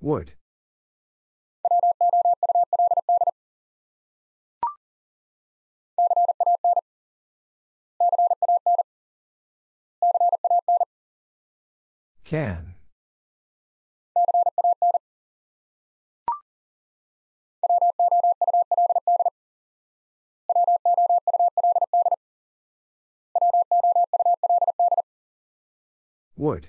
Would. Can. Would.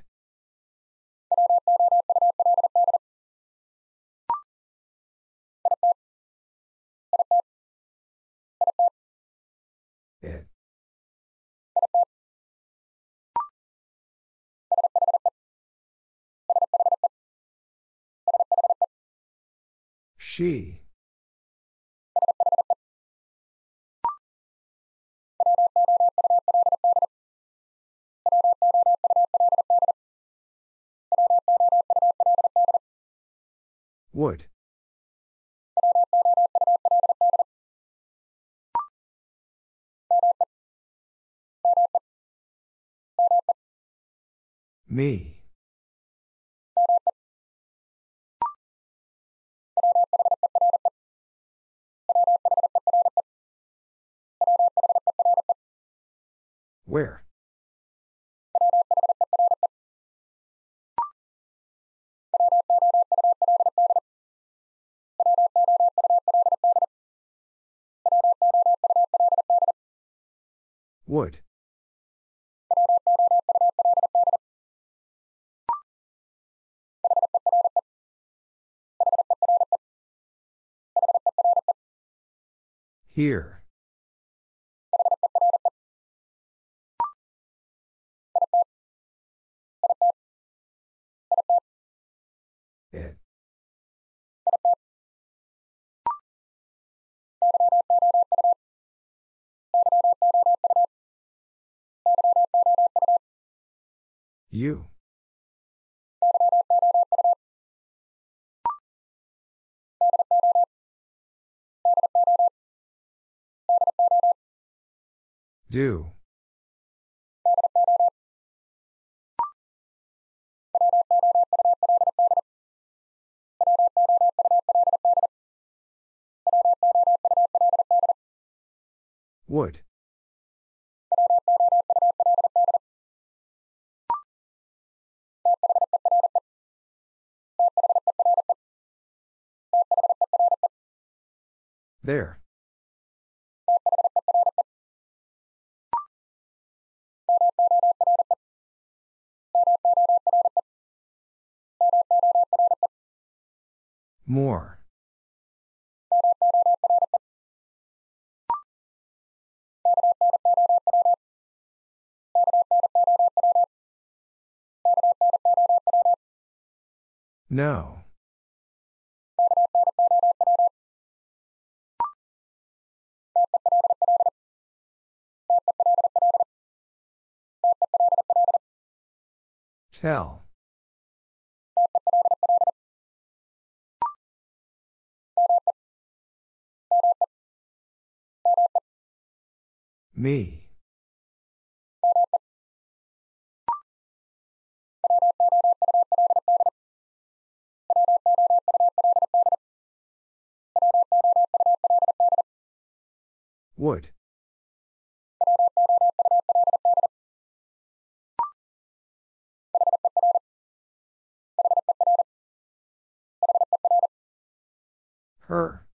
She. Would. Me. Where? Would. Here. You. Do. Would. There. More. No. Tell. Me. Would. Her.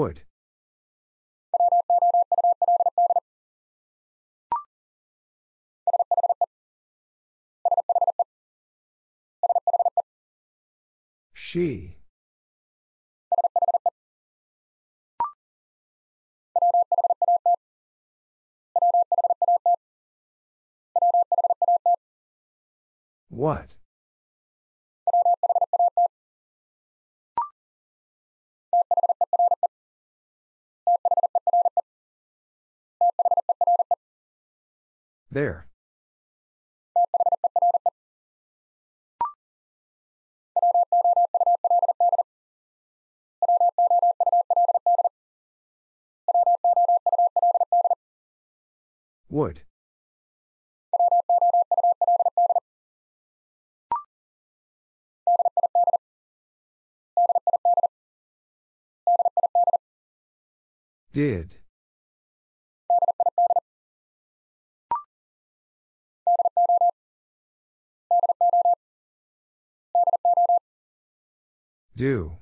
Would. She. What? There. Would. Did. Do.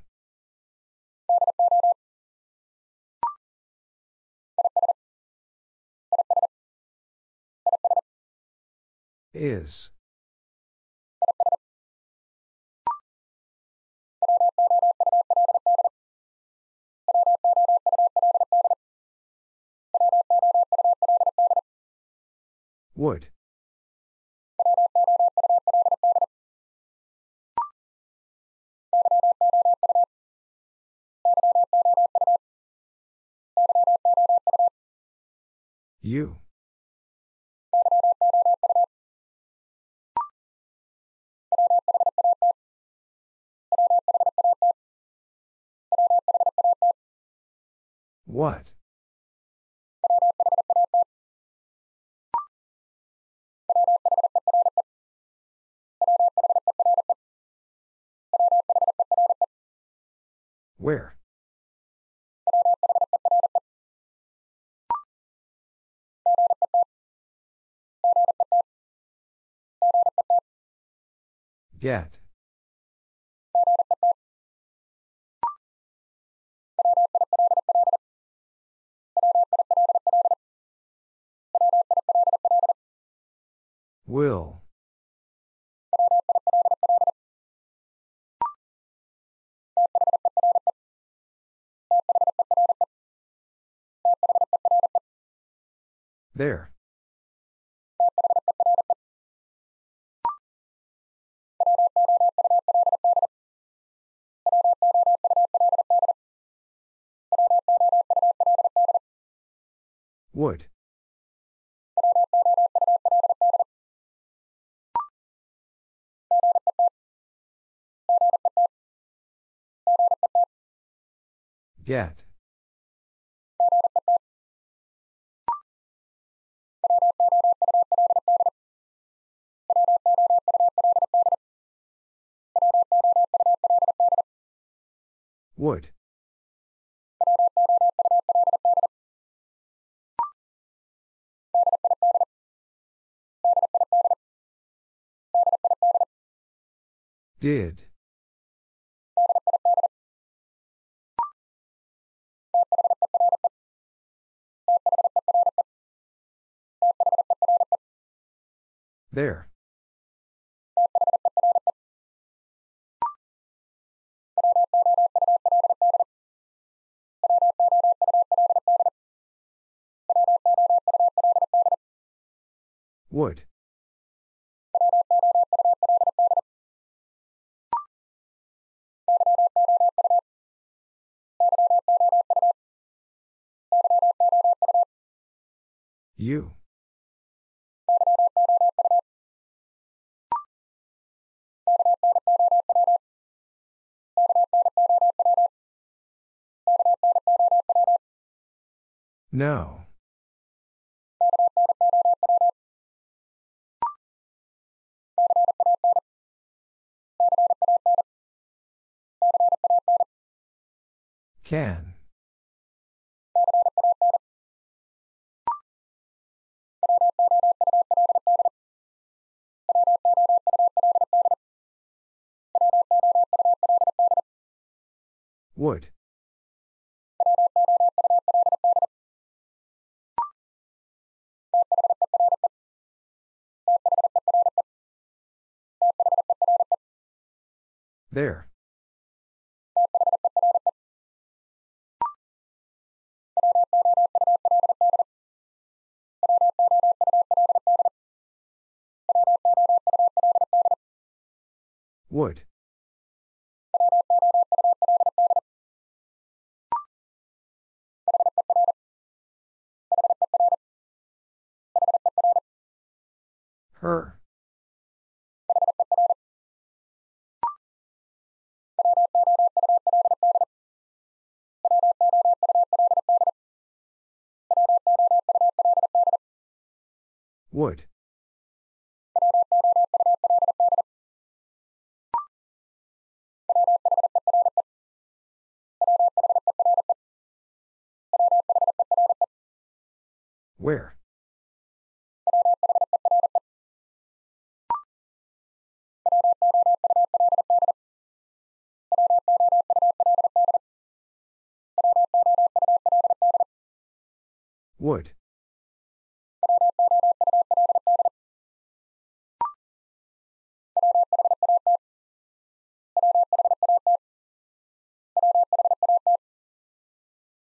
Is. Would. You. What? Where? Get. Will. There. Would. Get. Would. Did. There. Would. You. No. Can. Would. There. Would. Her. Would. Would.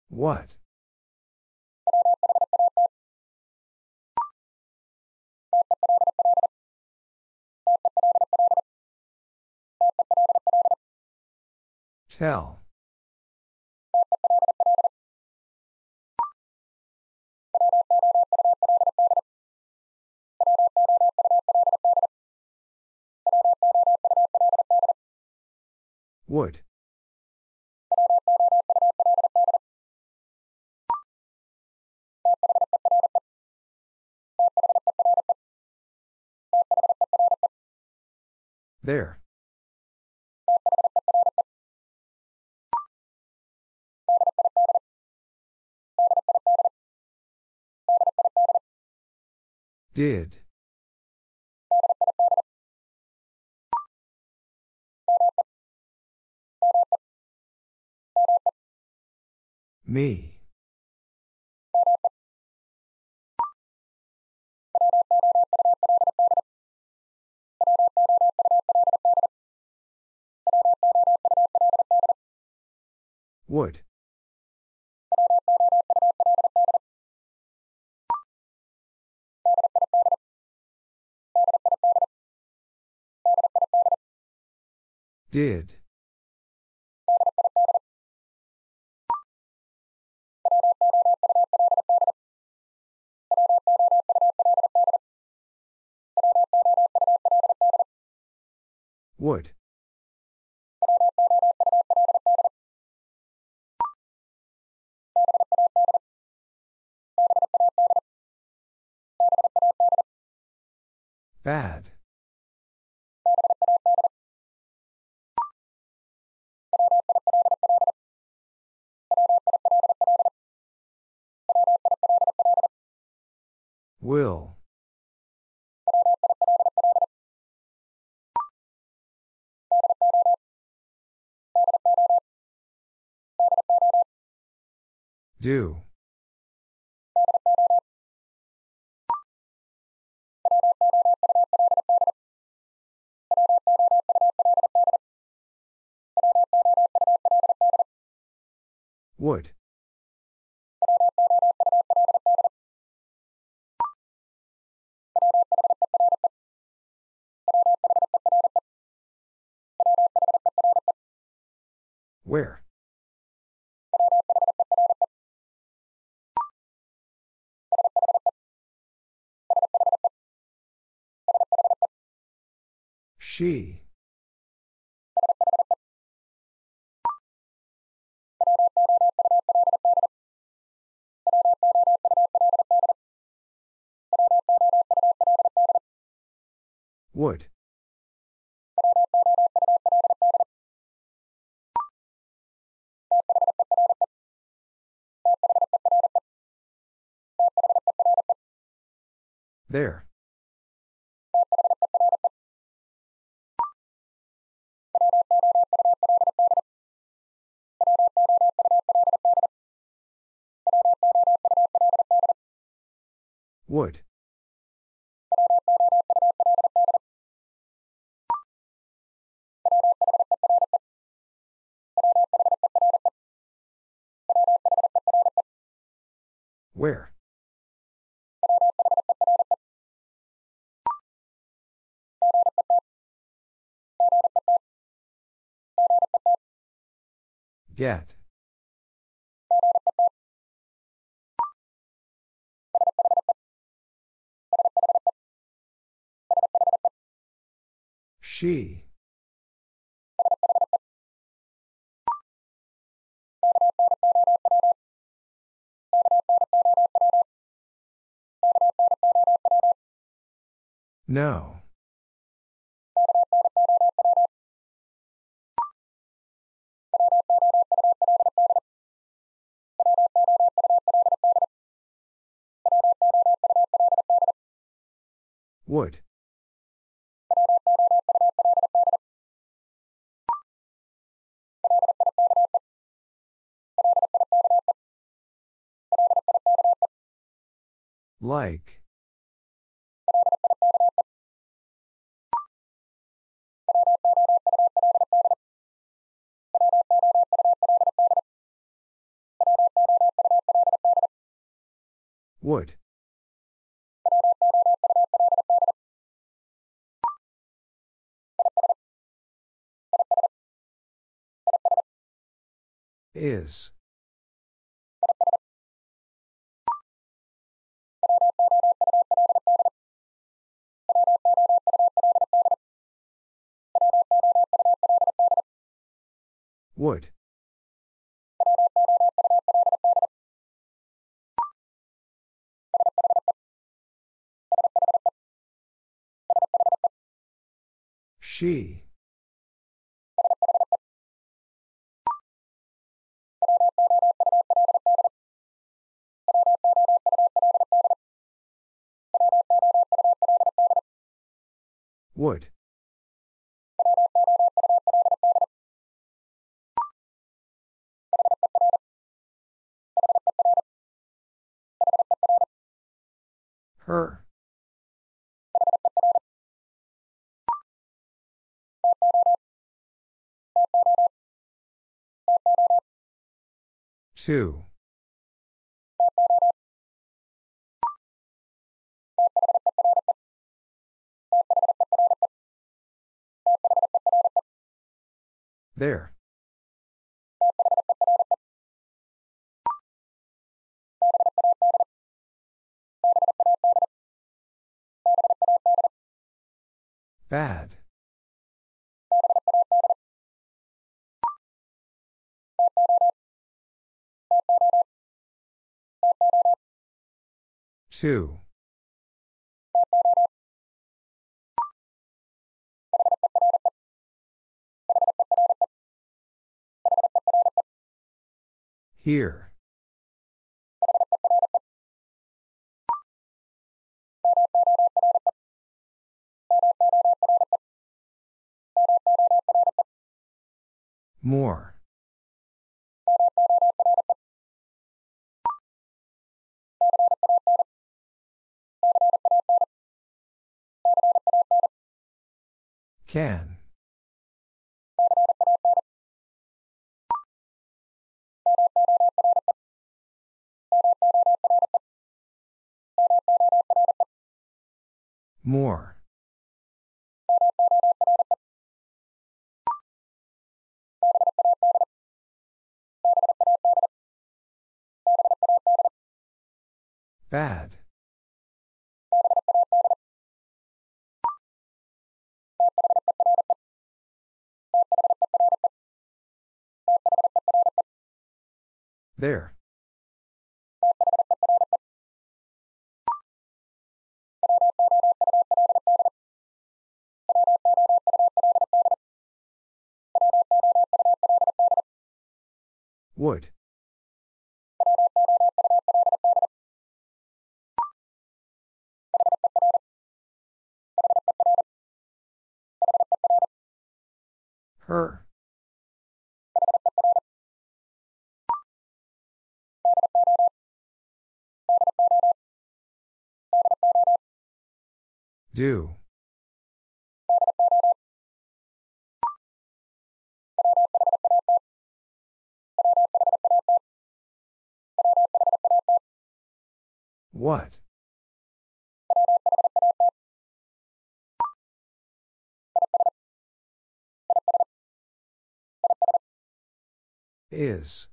What? Tell. Would. There. Did. Me. Would. Did. Would. Bad. Will. Do. Would. Where? She. Would. There. Would. Where? Get. She. No. Would. Like. Would. Is. Would. She. Would. Her. Two. There. Bad. Two. Here. More. Can. More. Bad. There. Would. Her. Do. What? Is.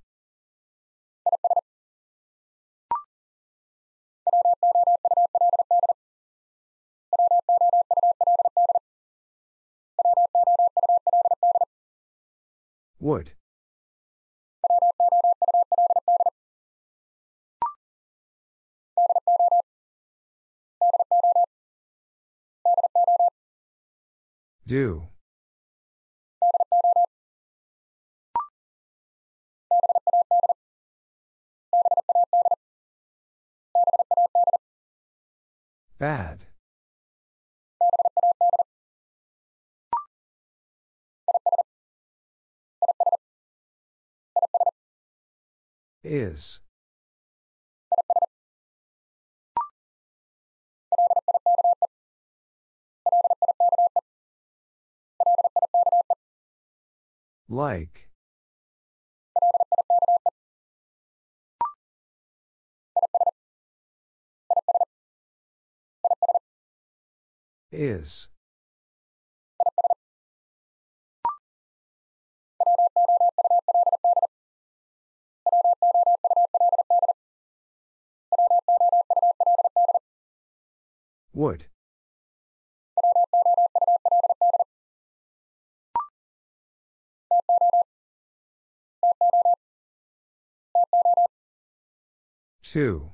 Would. Do. Bad. Is. Like. Is. Would. Two.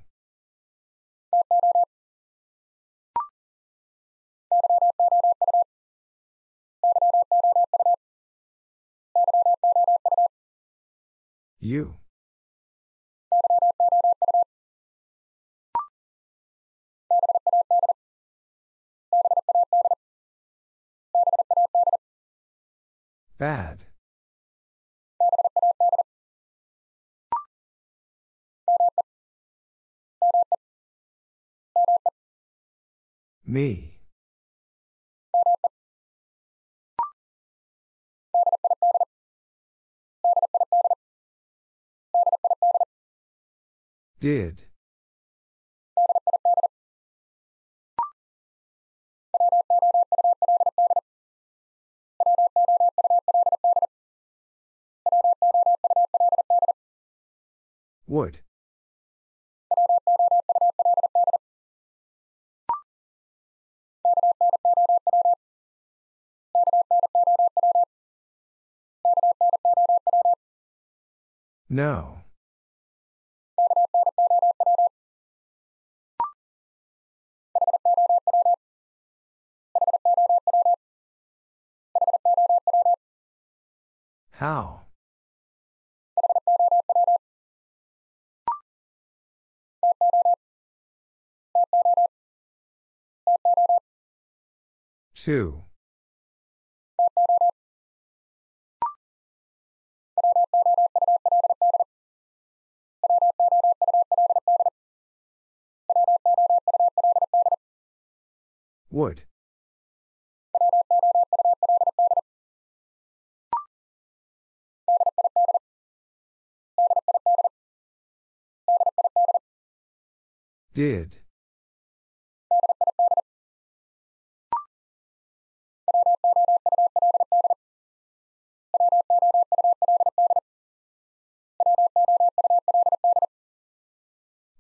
U. Bad. Me. Did. Would. No. How? Two. Would. Did.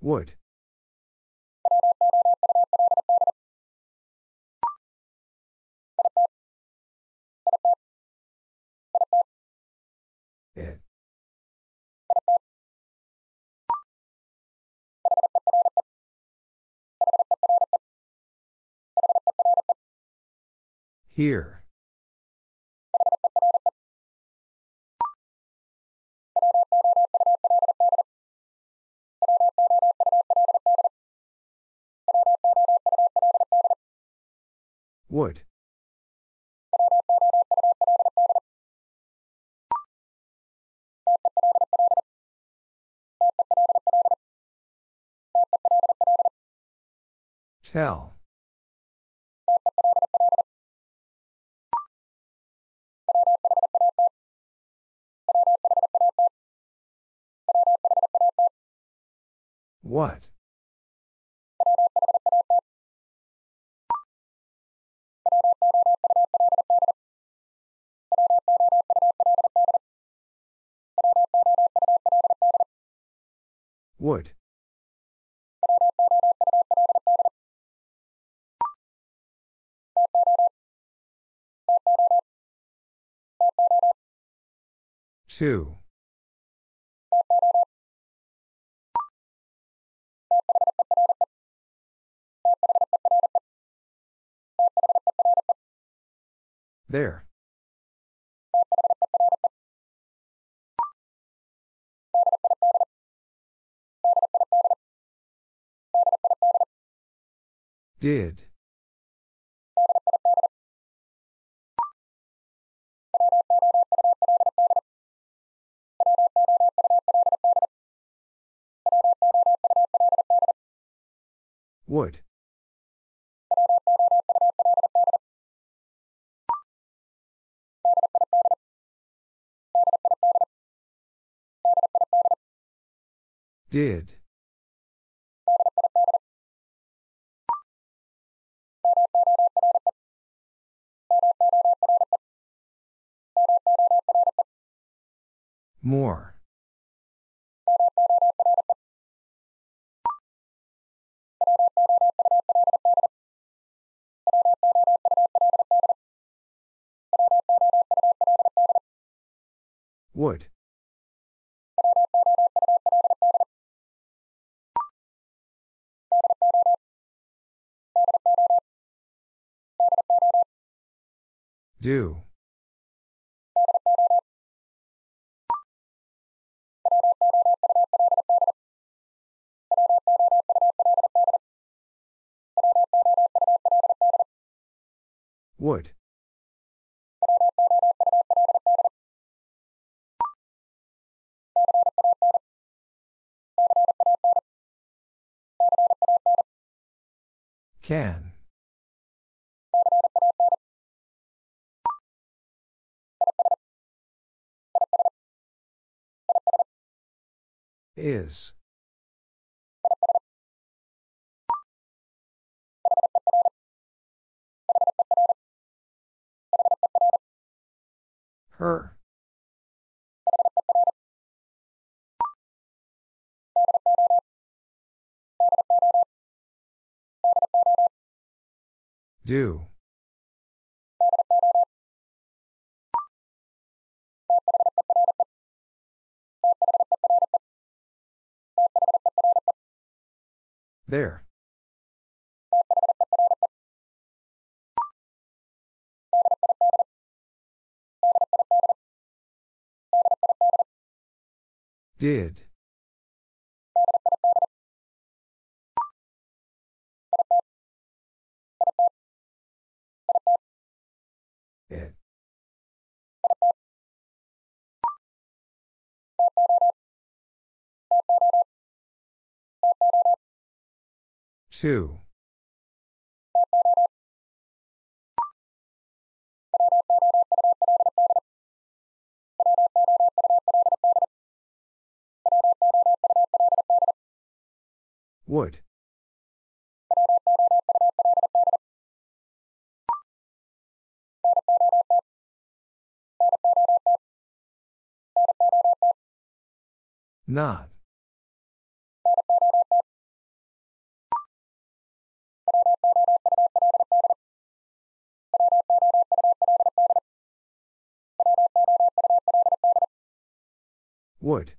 Would. It. Here. Would. Tell. What? Would. Two. There. Did. Would. Did. More. Would. Do. Would. Can. Is. Her. Do. There. Did. It. Two. Would. Not. Would.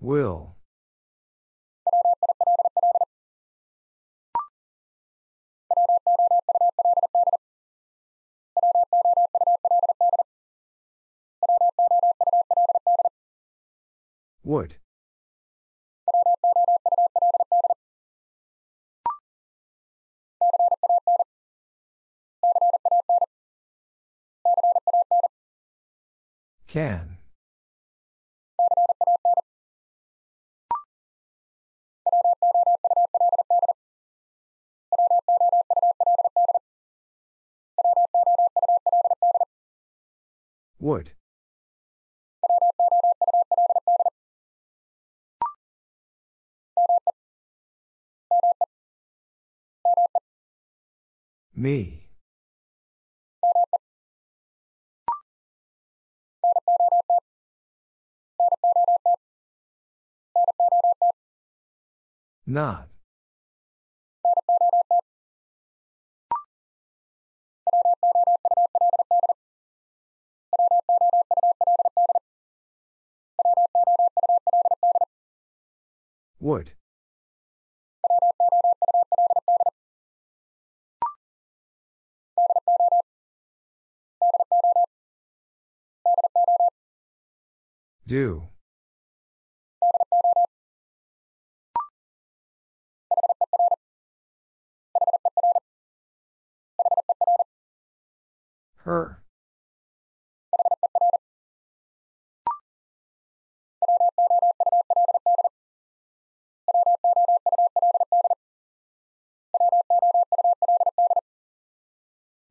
Will. Would. Can. Would. Me. Not. Would. Do. Her.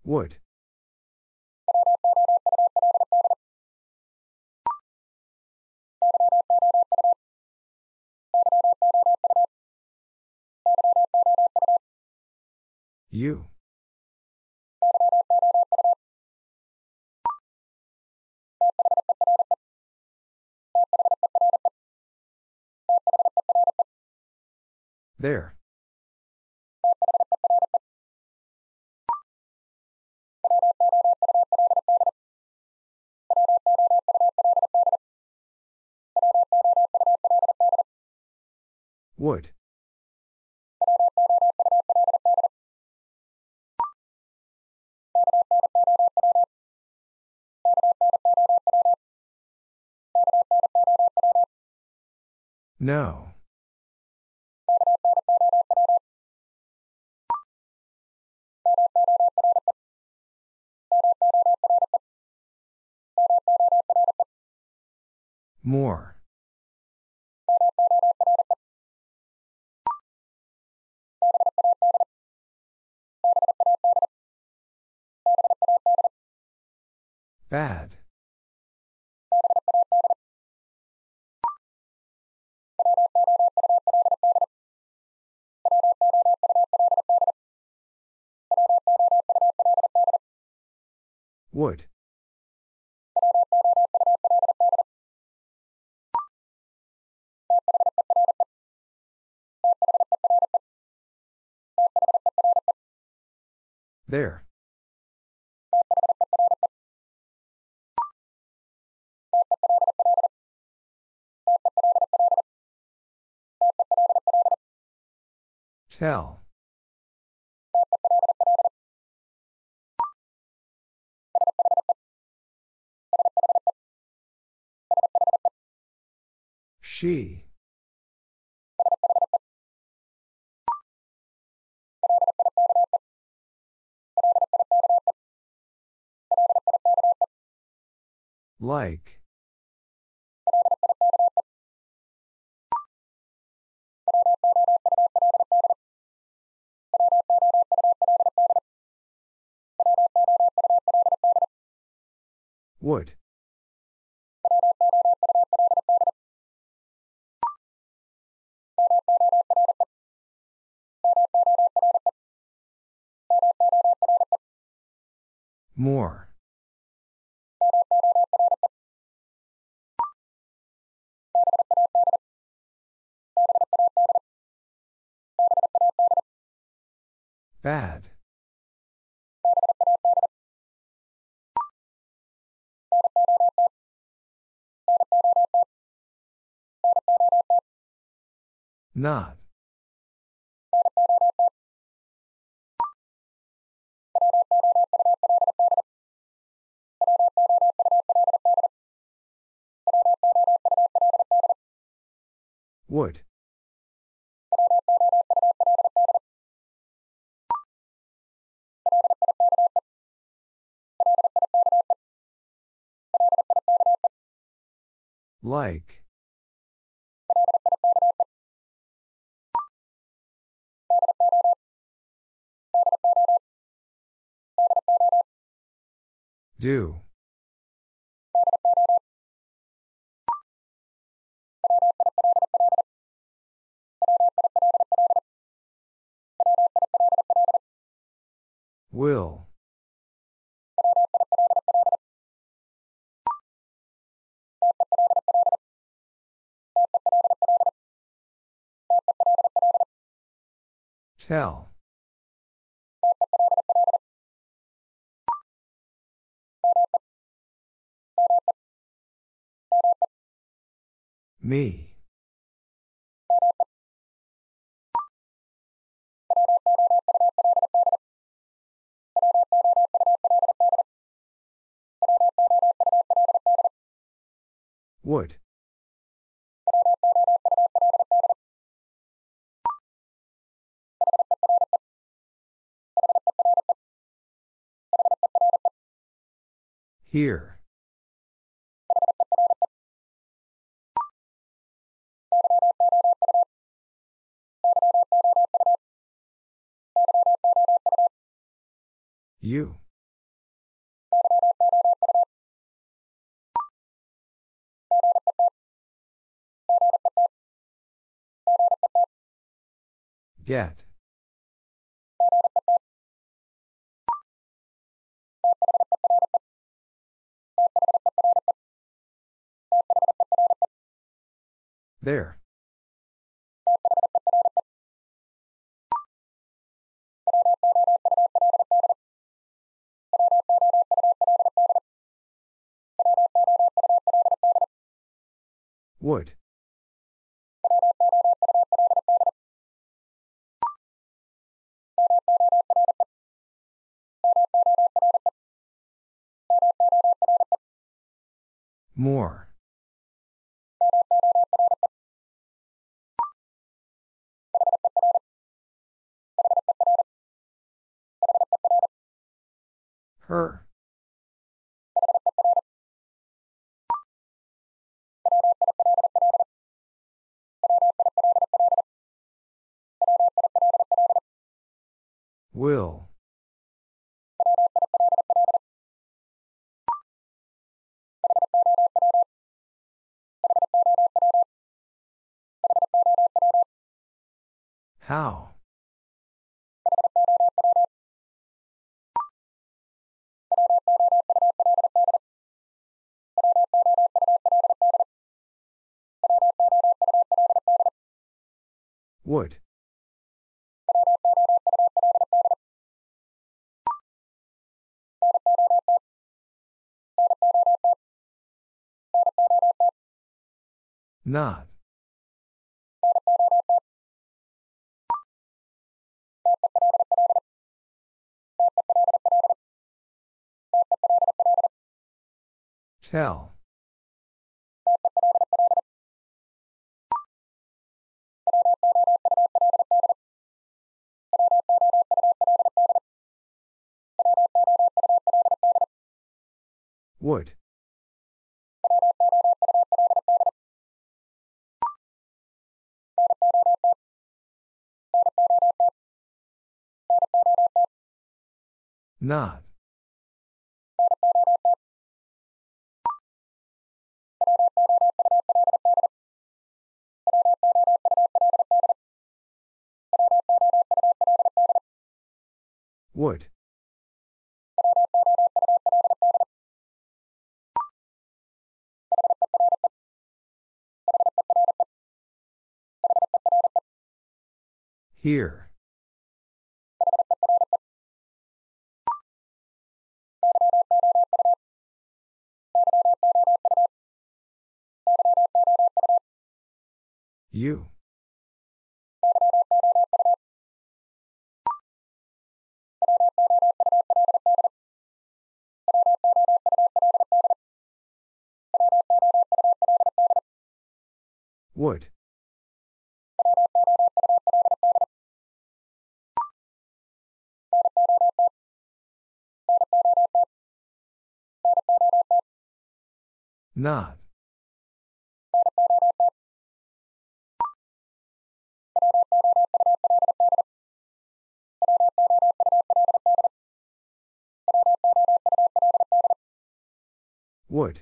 Would. You. There. Would. No. More. Bad. Would. There. Tell. She. Like. Would. More. Bad. Not. Would. Like. Do. Will. Tell. Me. Would. Here. You. Get. There. Would. More. Her. Will. How? Would. Not. Tell. Would. Not. Would. Here. You. Would. Not. Would.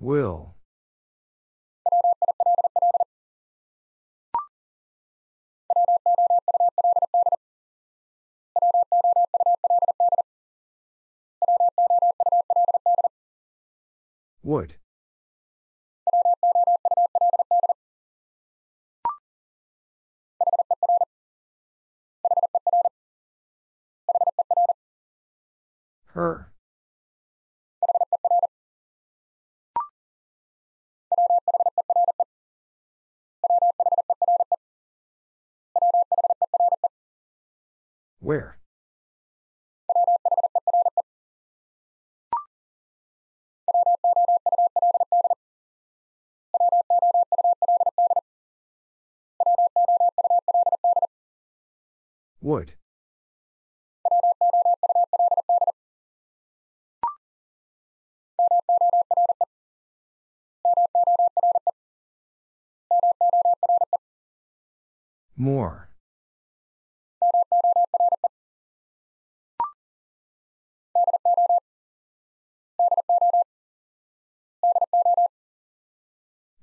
Will. Would. Her. Where? Would. More.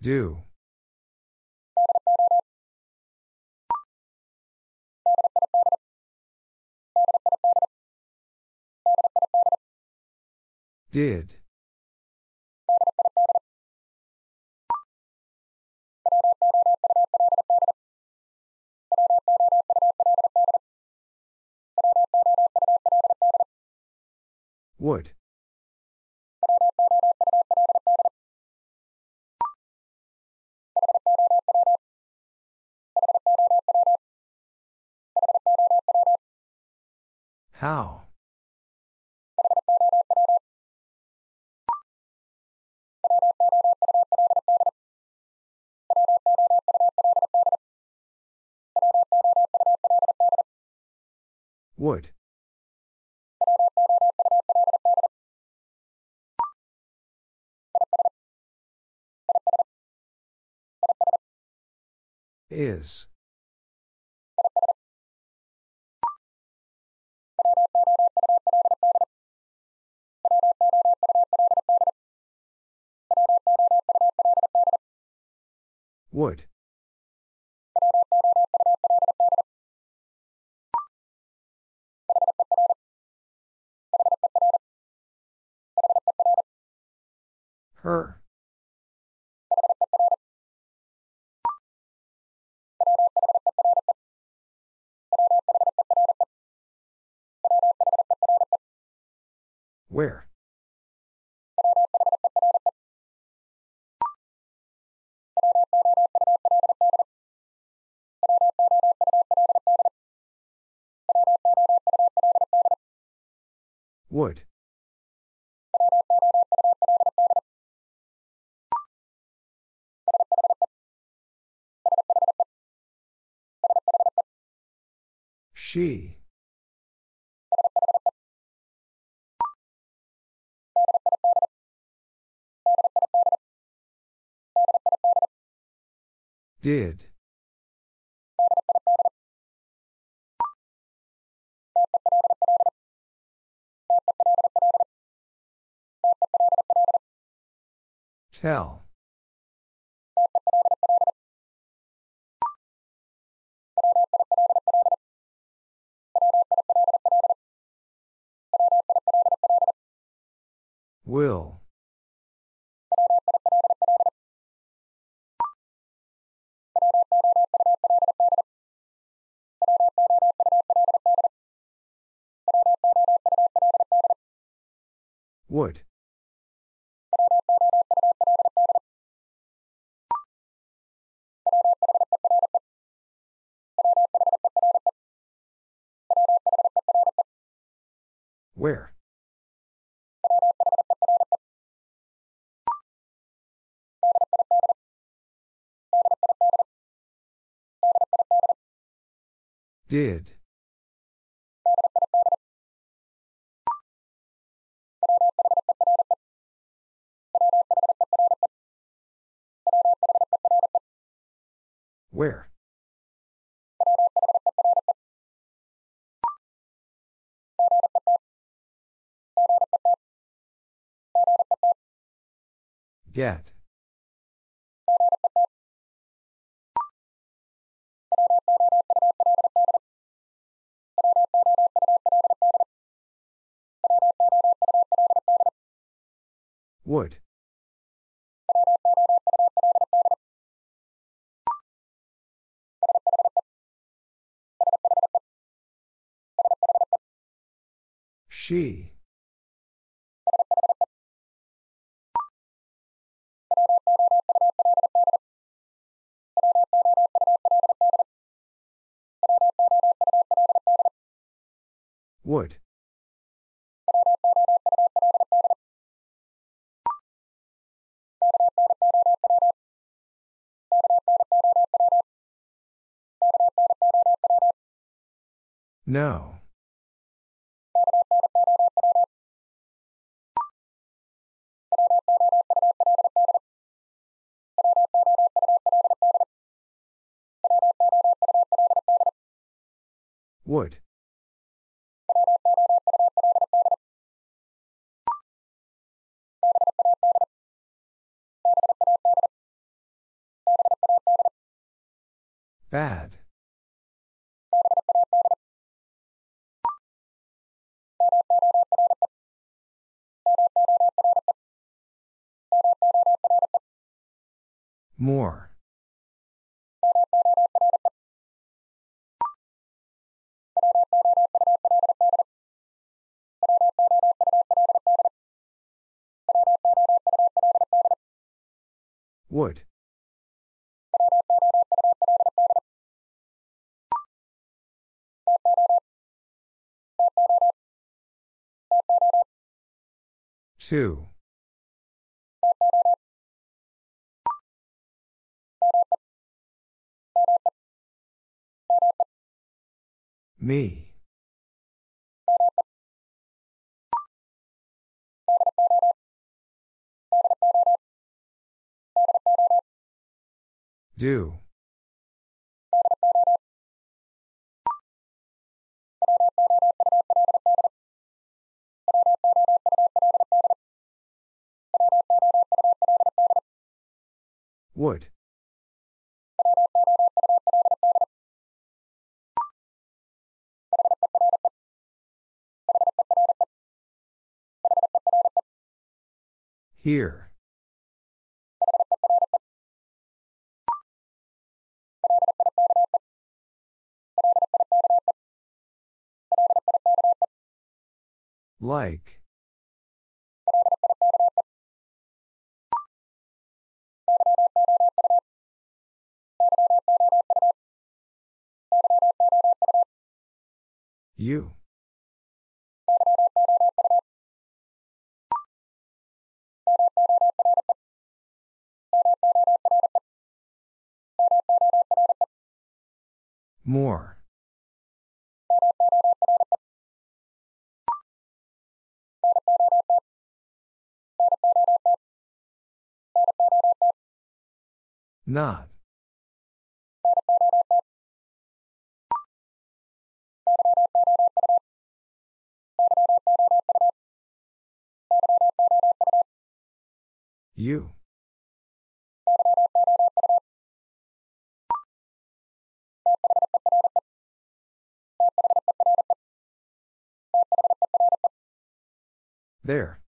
Do. Did. Would. How? Would. Is. Would. Her. Where? Would. She. Did. Tell. Will. Would. Where? Did. Where? Get. Would. She. Would. No. Would. Bad. More. Would. Two. Me. Do. Would. Here. Like. You. More. Not. You. There.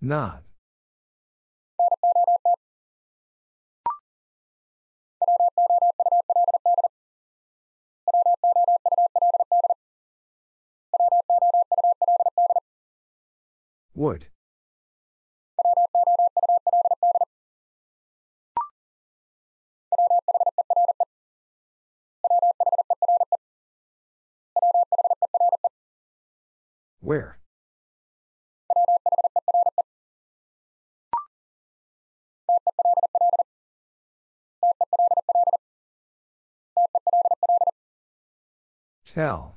Not. Would. Where? Tell.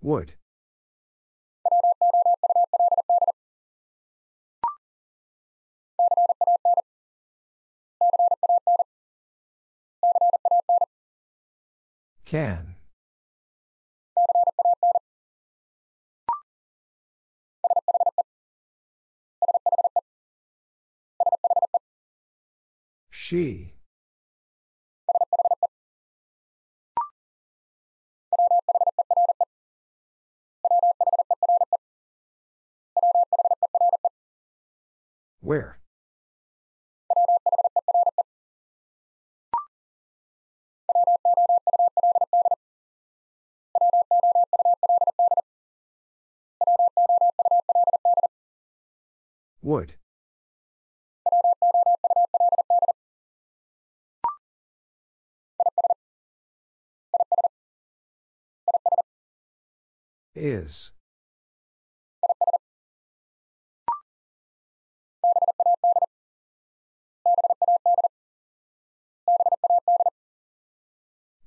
Would. Can. She. Where? Would. Is.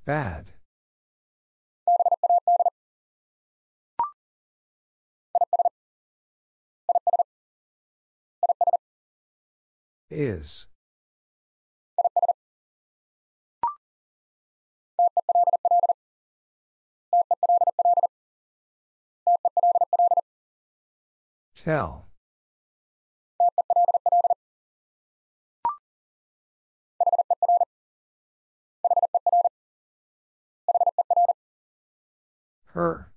Bad. Is. Tell. Her.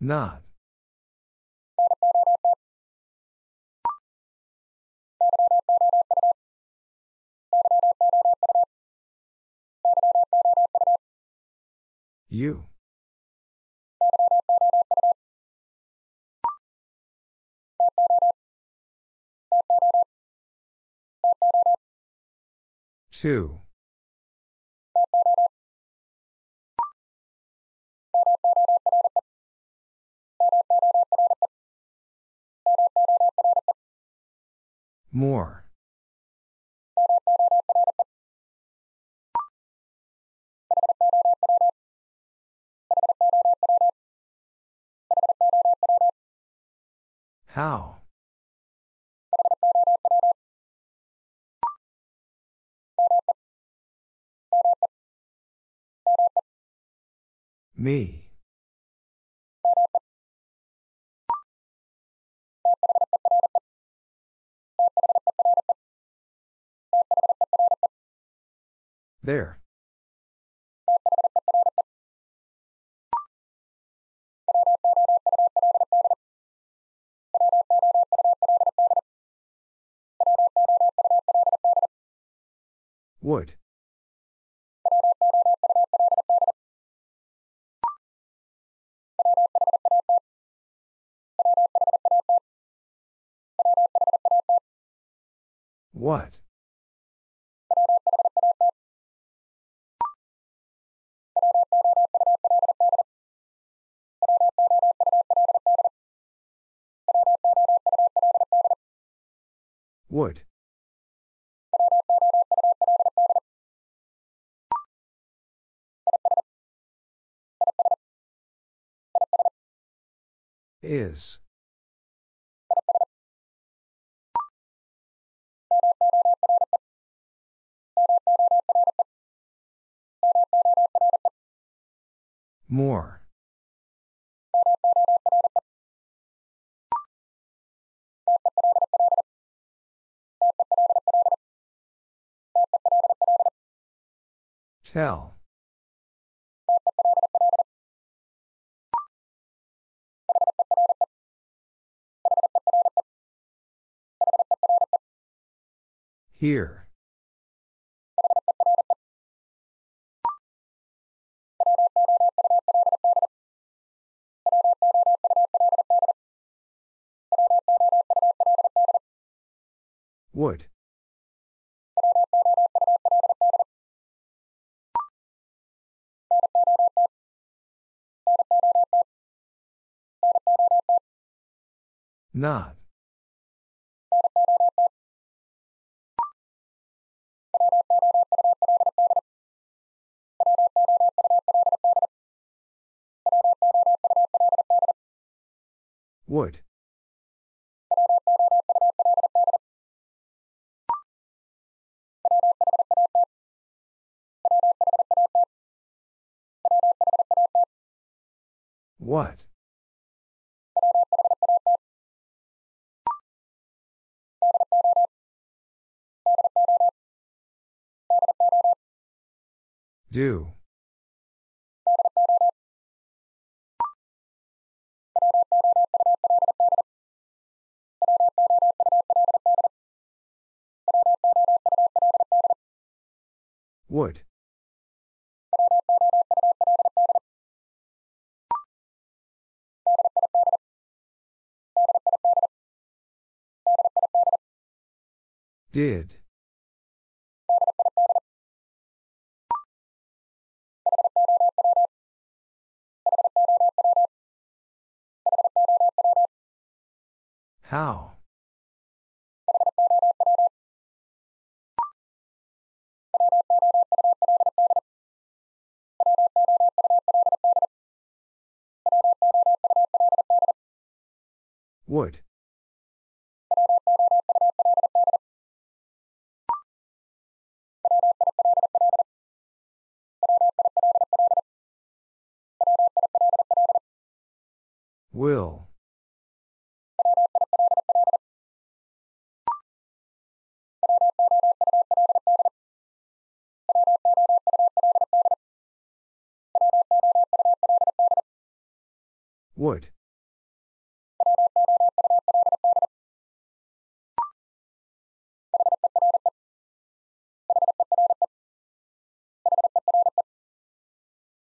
Not. You. Two. More. How? Me. There. Would. What? Would. Is. More. Tell. Here. Would. Not. Would. What? Do. Would. Did. How? Would. Will. Would.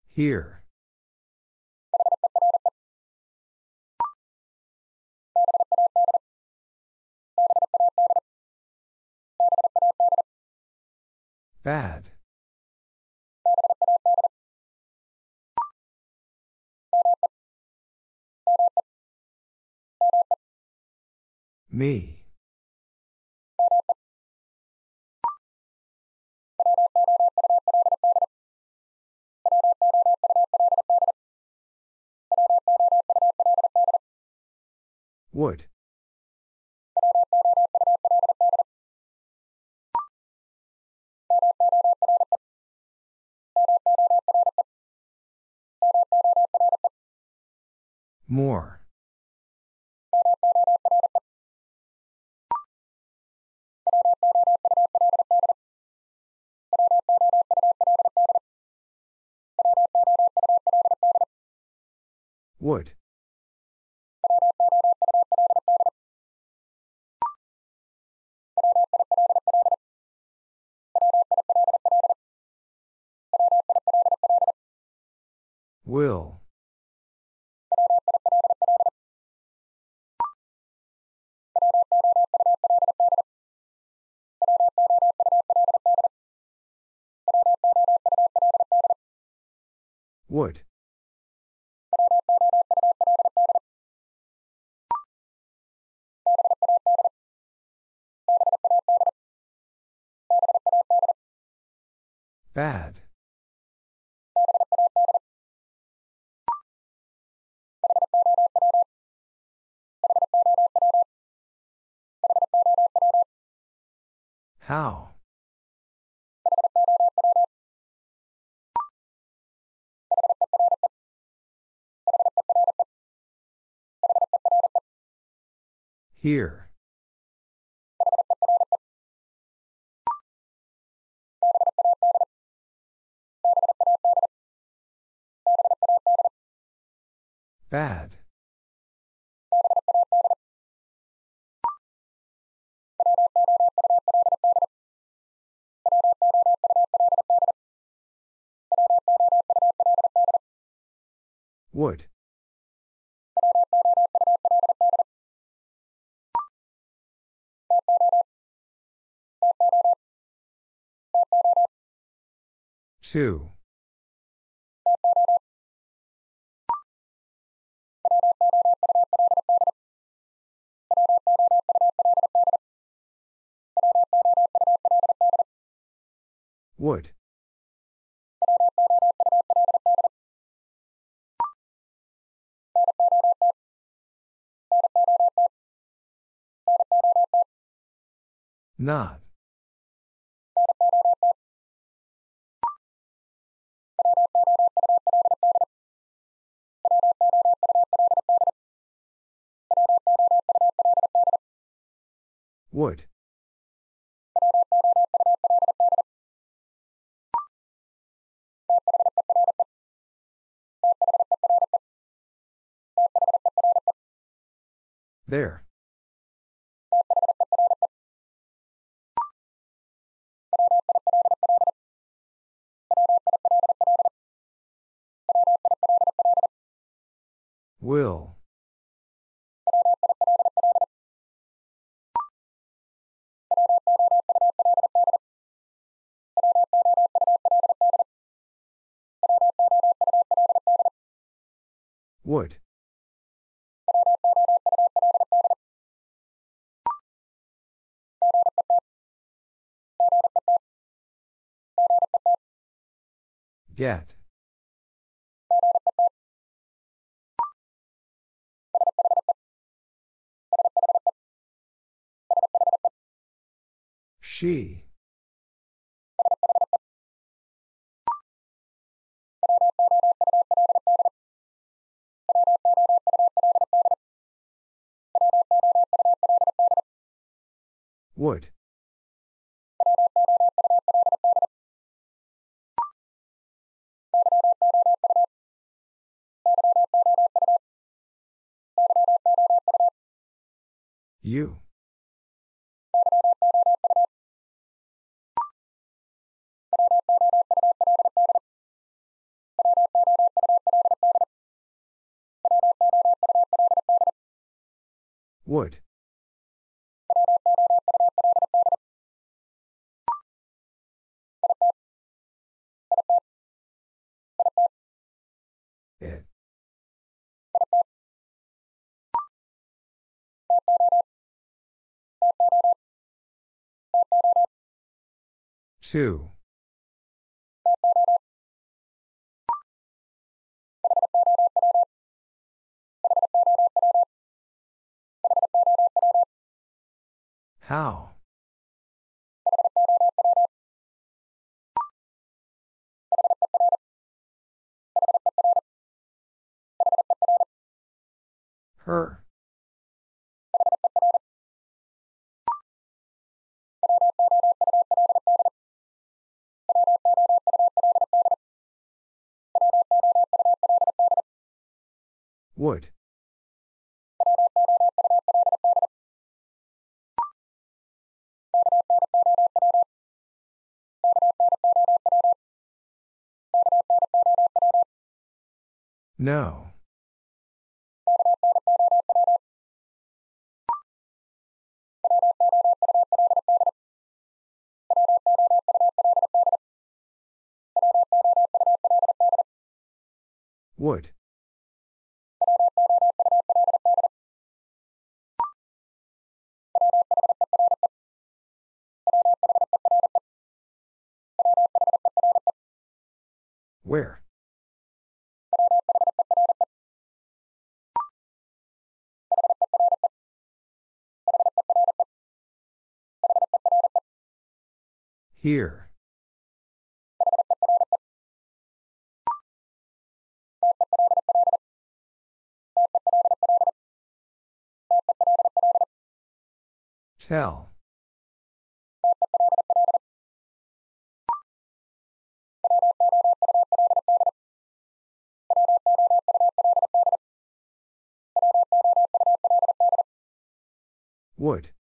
Here. Bad. Me. Would. More. Would. Will. Would. Bad. How? Here. Bad. Would. Two. Would. Not. Would. There. Will. Would. Get. She. Would. You. Would. It. Two. How? Her. Would. No. Would. Where? Here. Tell. Would.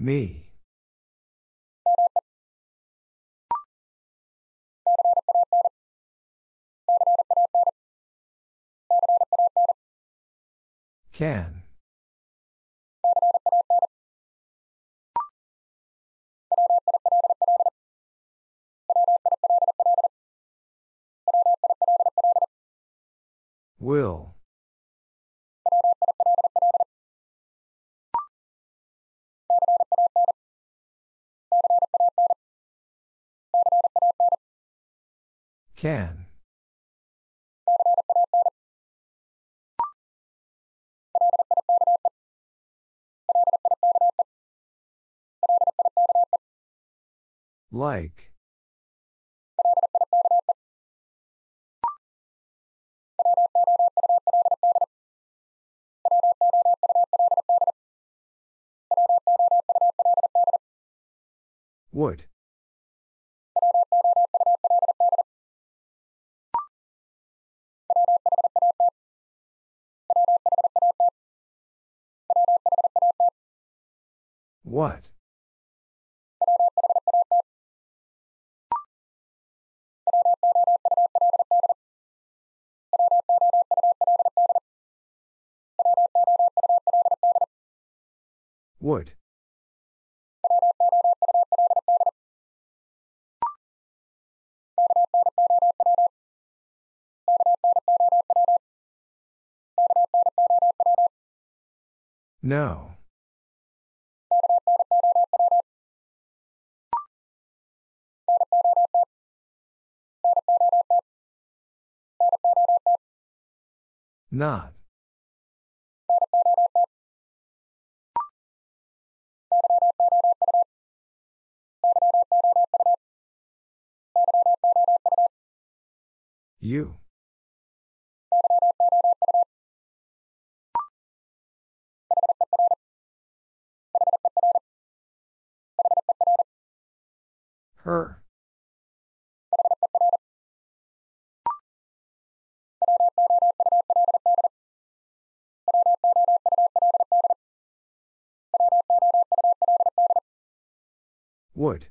Me. Can. Will. Can. Like. Would. What? Would. No. Not. You. Her. Would.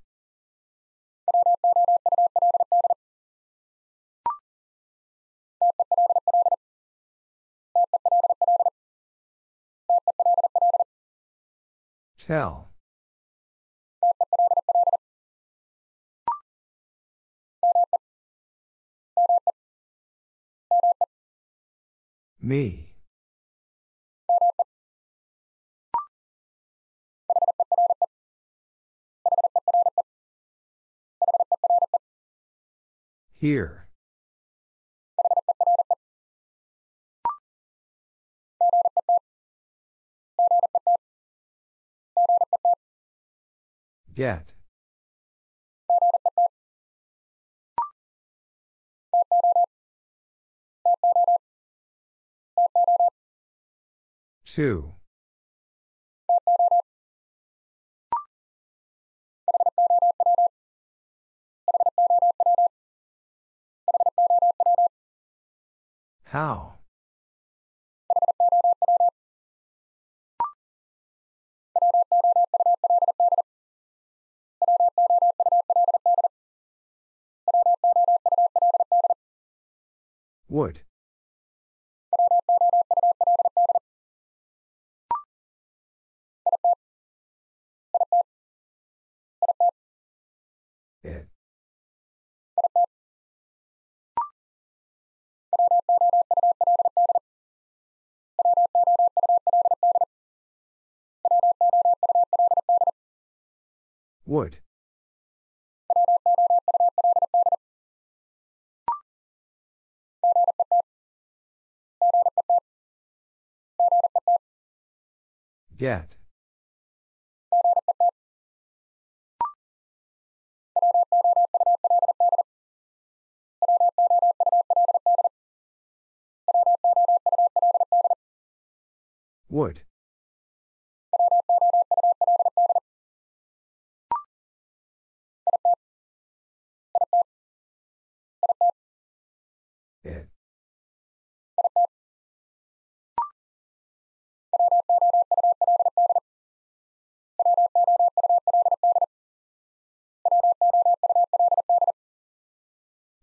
Tell. Me. Here. Get. Two. How? Would. Would. Get. Would. It.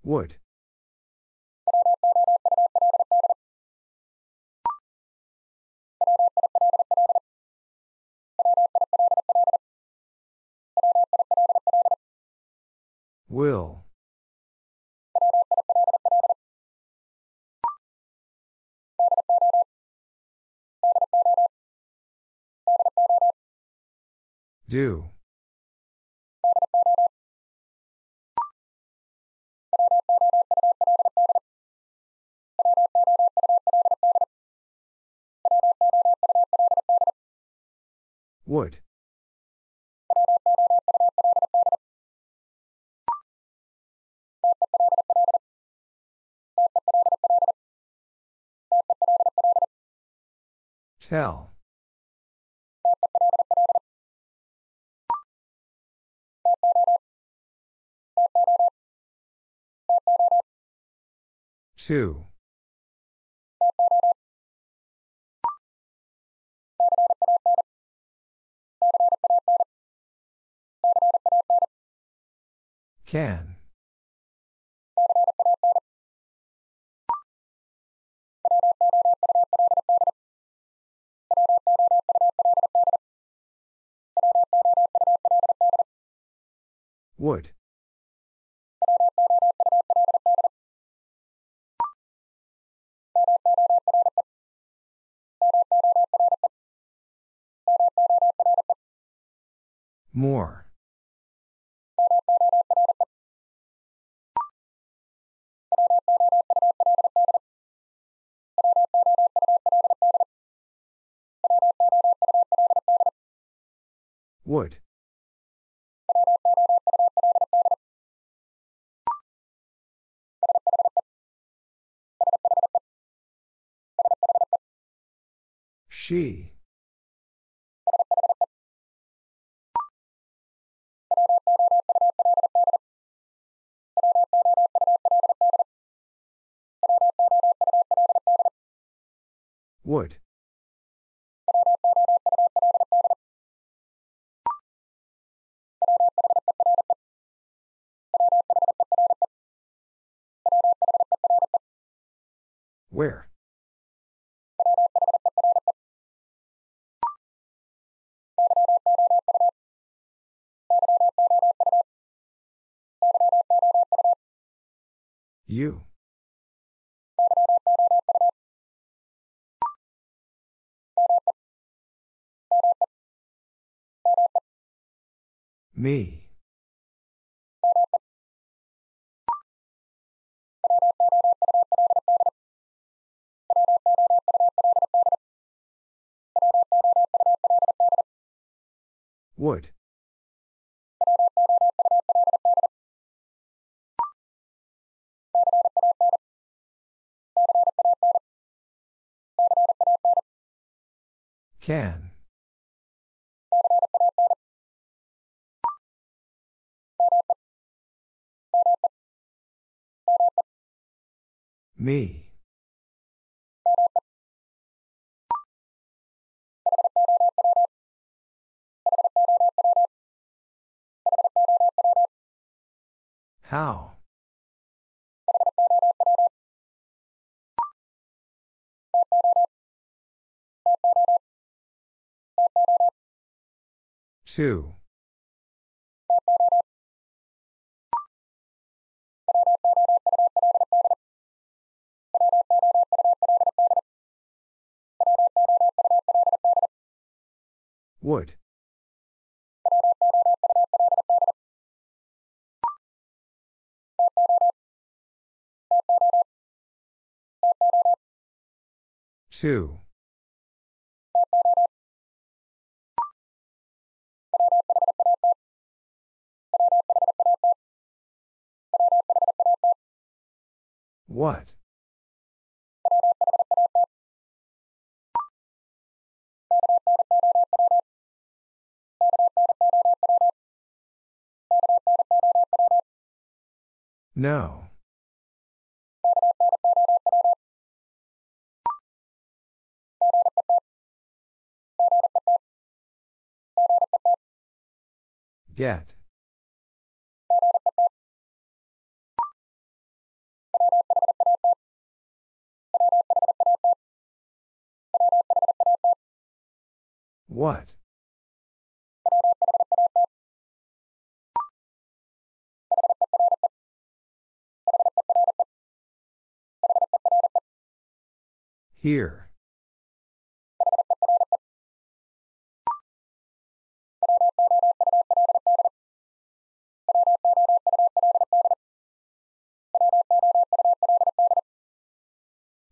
Would. Will. Do. Would. Tell. Two. Can. Would. More. Would. She. Would. Where? You. Me. Would. Can. Me. How? Two. Would. Two. What? No. Get. What? Here.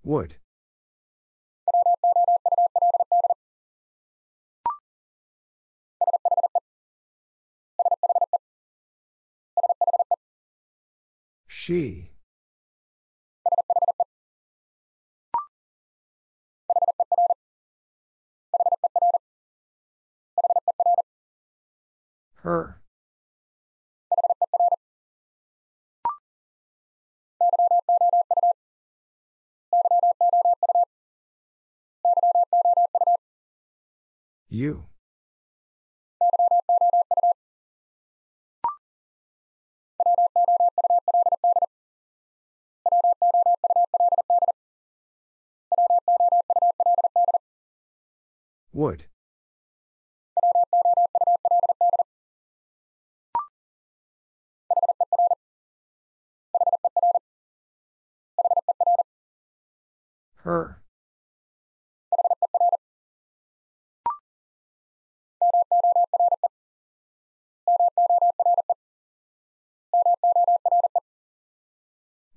Would. She. Her. You. Would. Her.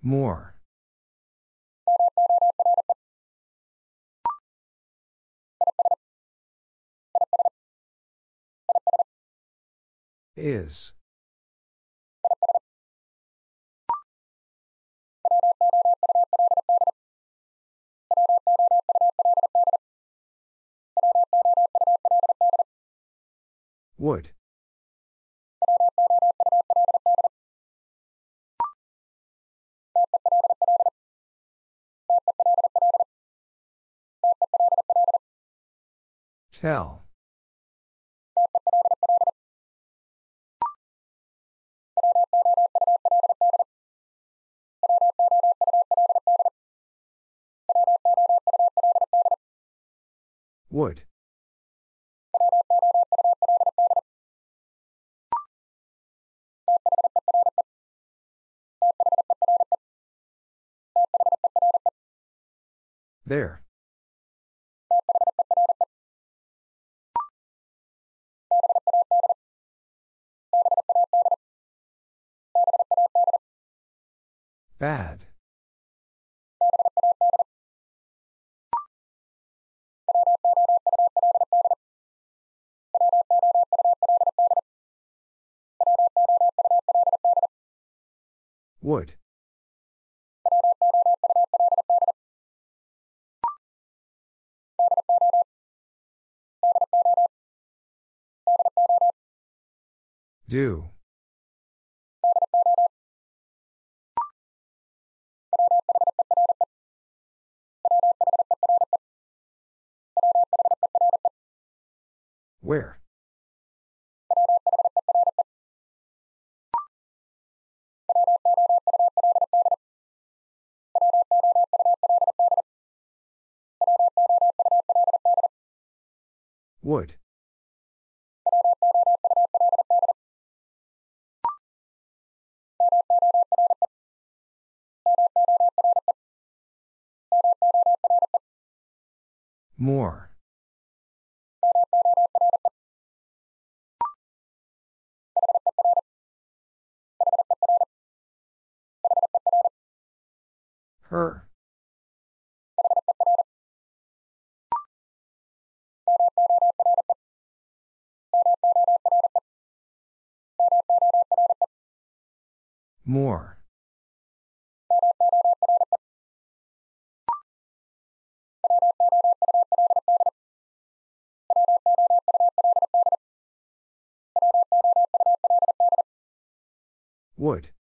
More. Is. Would. Tell. Would. There. Bad. Would. Do. Where? Would. More. Her. More. Would.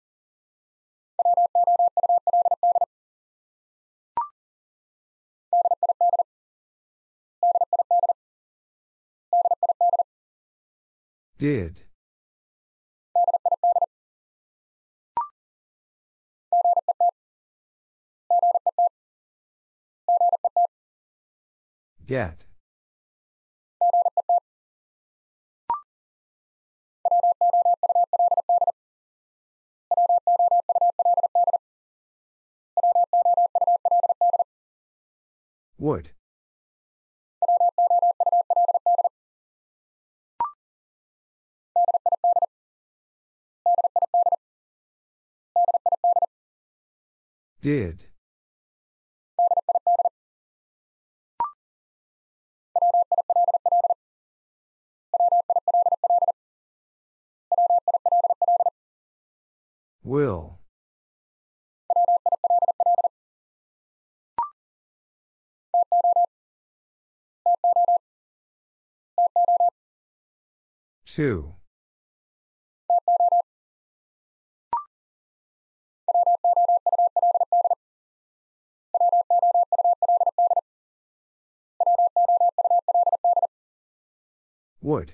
Did. Get. Would. Did. Will. Two. Would.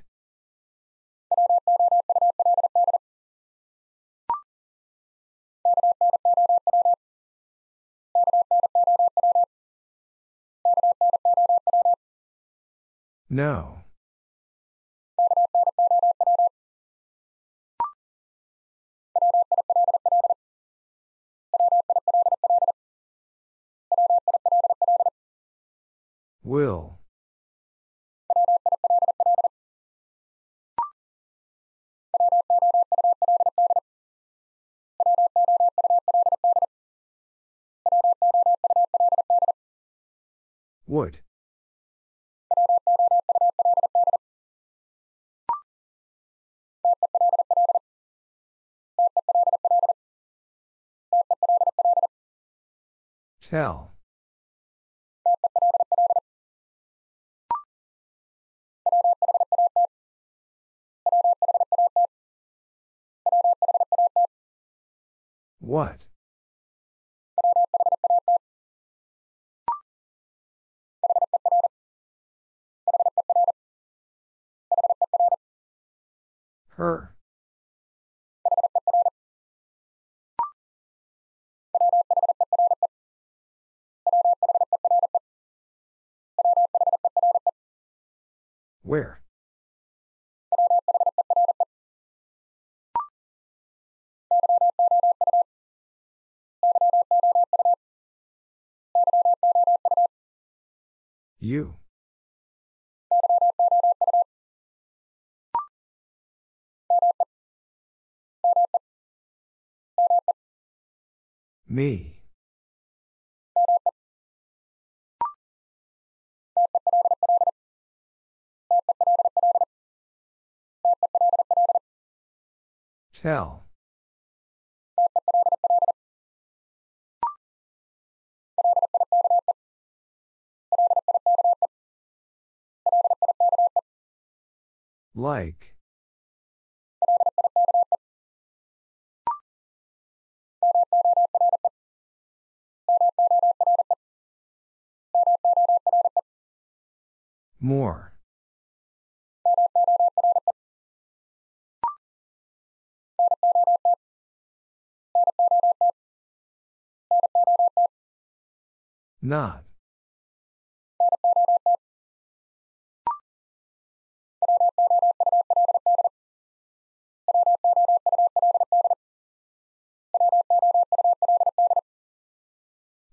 No. Will. Would. Tell. What? Her. Where? You. Me. Tell. Like. More. Not.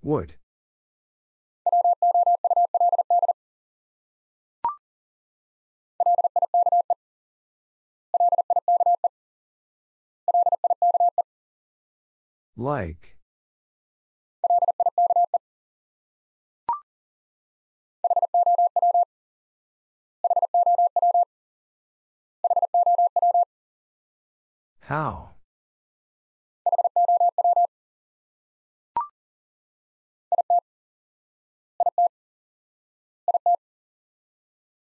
Would. Like. How?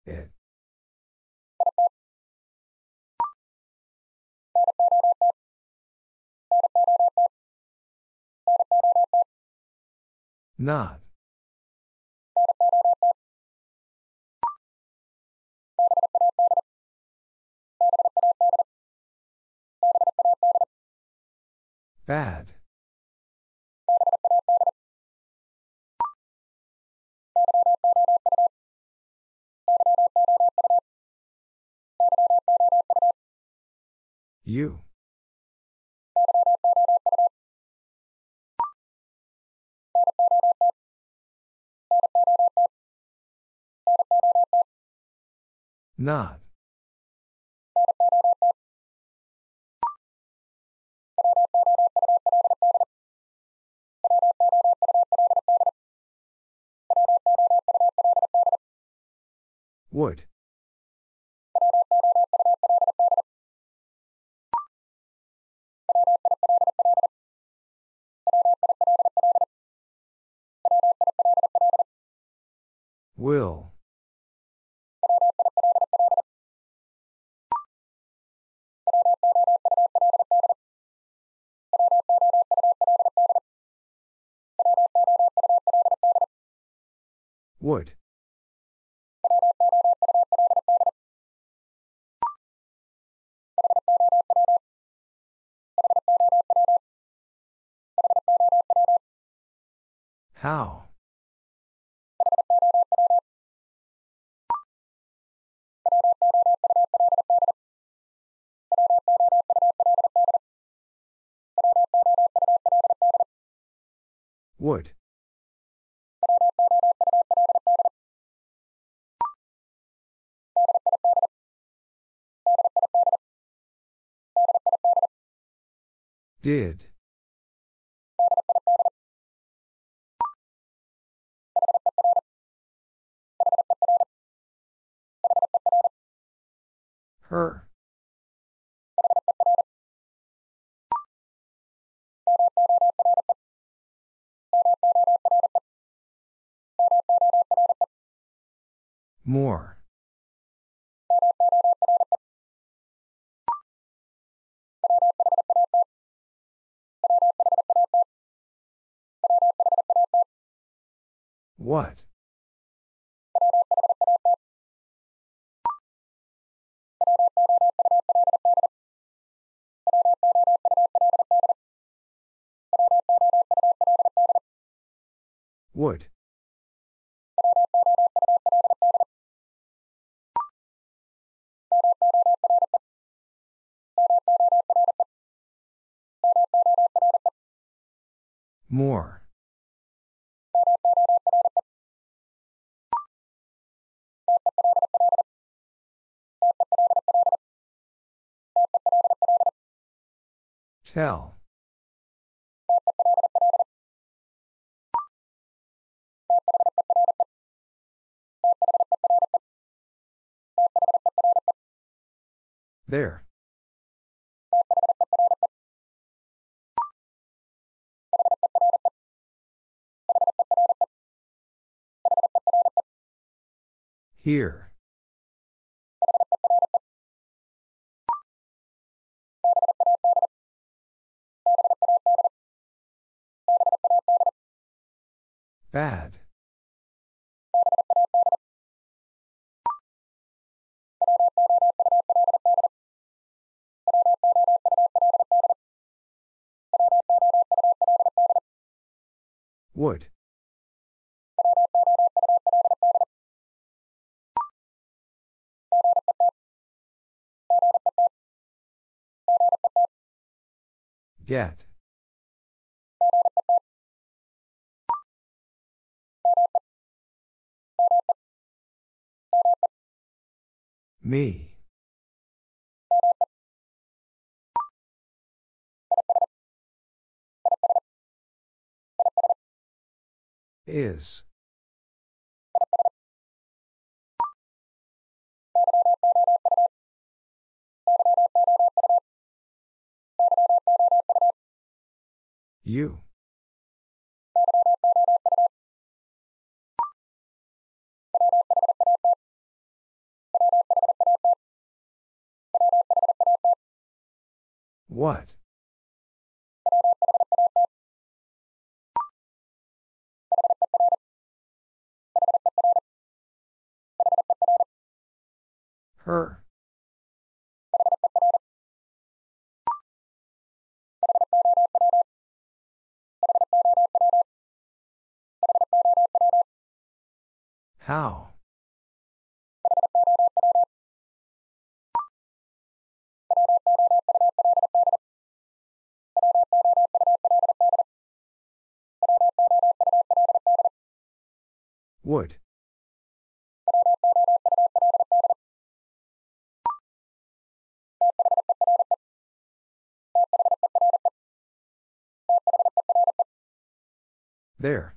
It. Not. Bad. You. Not. Would. Will. Would. How? Would. Did. Her. More. What? Would. More. Tell. There. Here. Bad. Would. Get. Me. Is. You. What? Her. How? Would. There.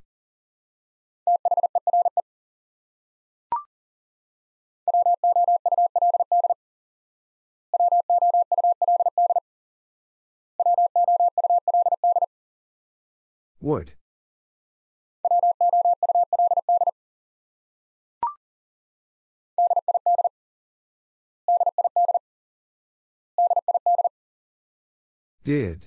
Would. Did.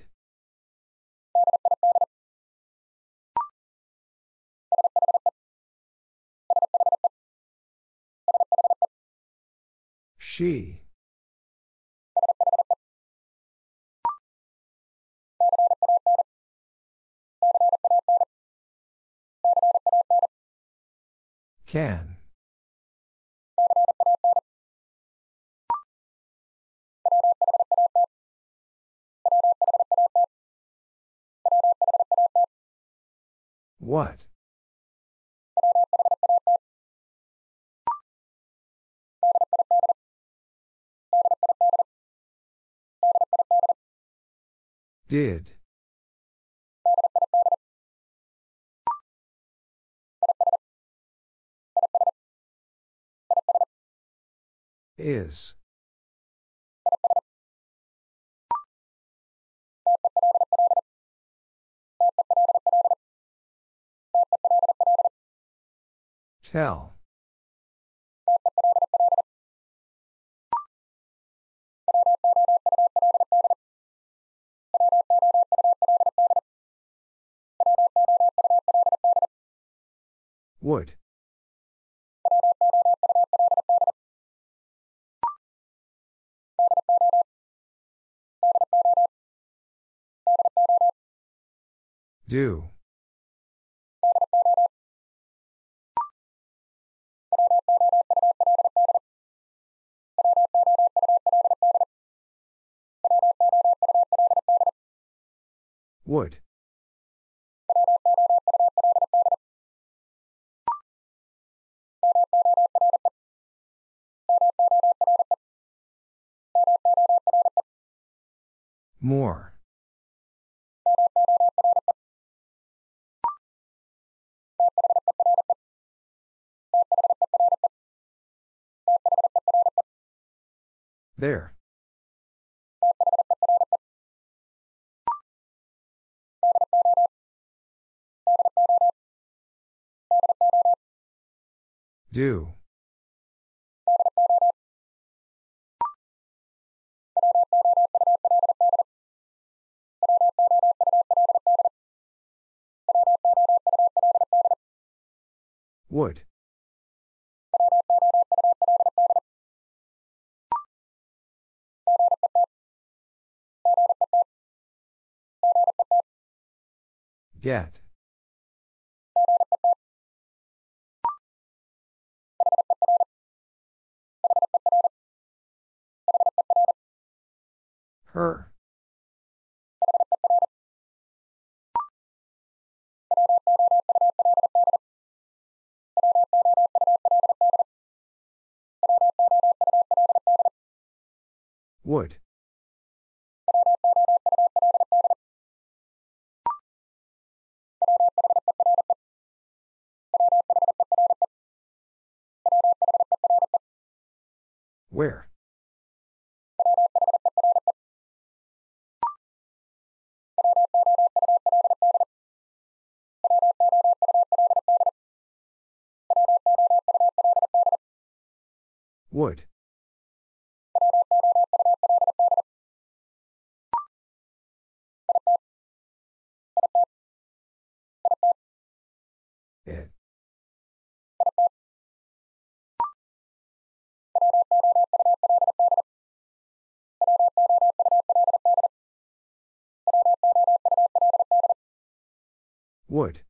She. Can. What? Did. Is. Tell. Would. Do. Would. More. There. Do. Would. Get. Her. Would. Where? Would. Would.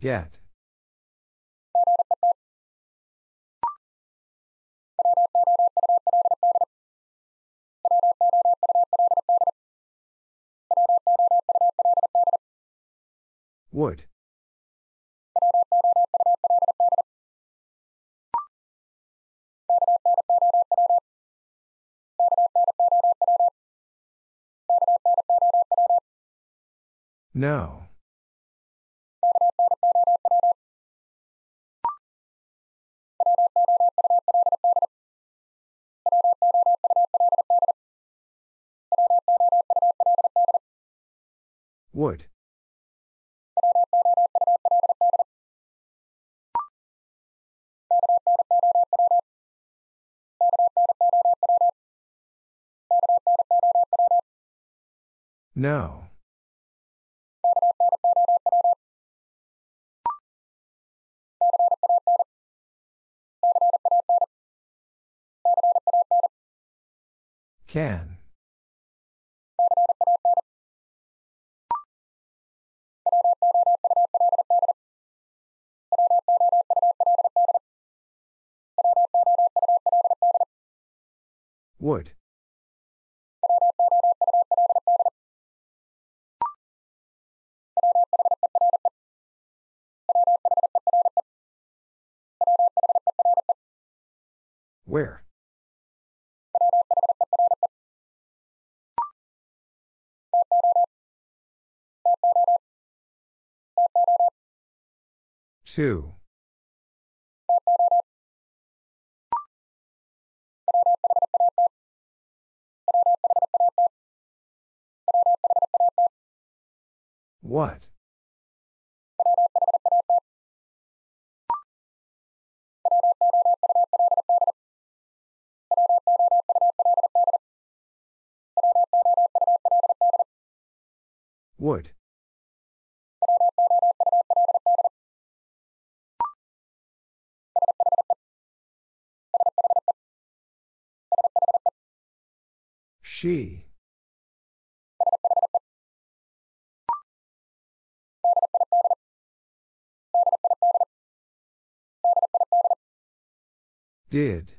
Get. Would. No. Would. No. Can. Would. Where? Two. What? Would. She. Did.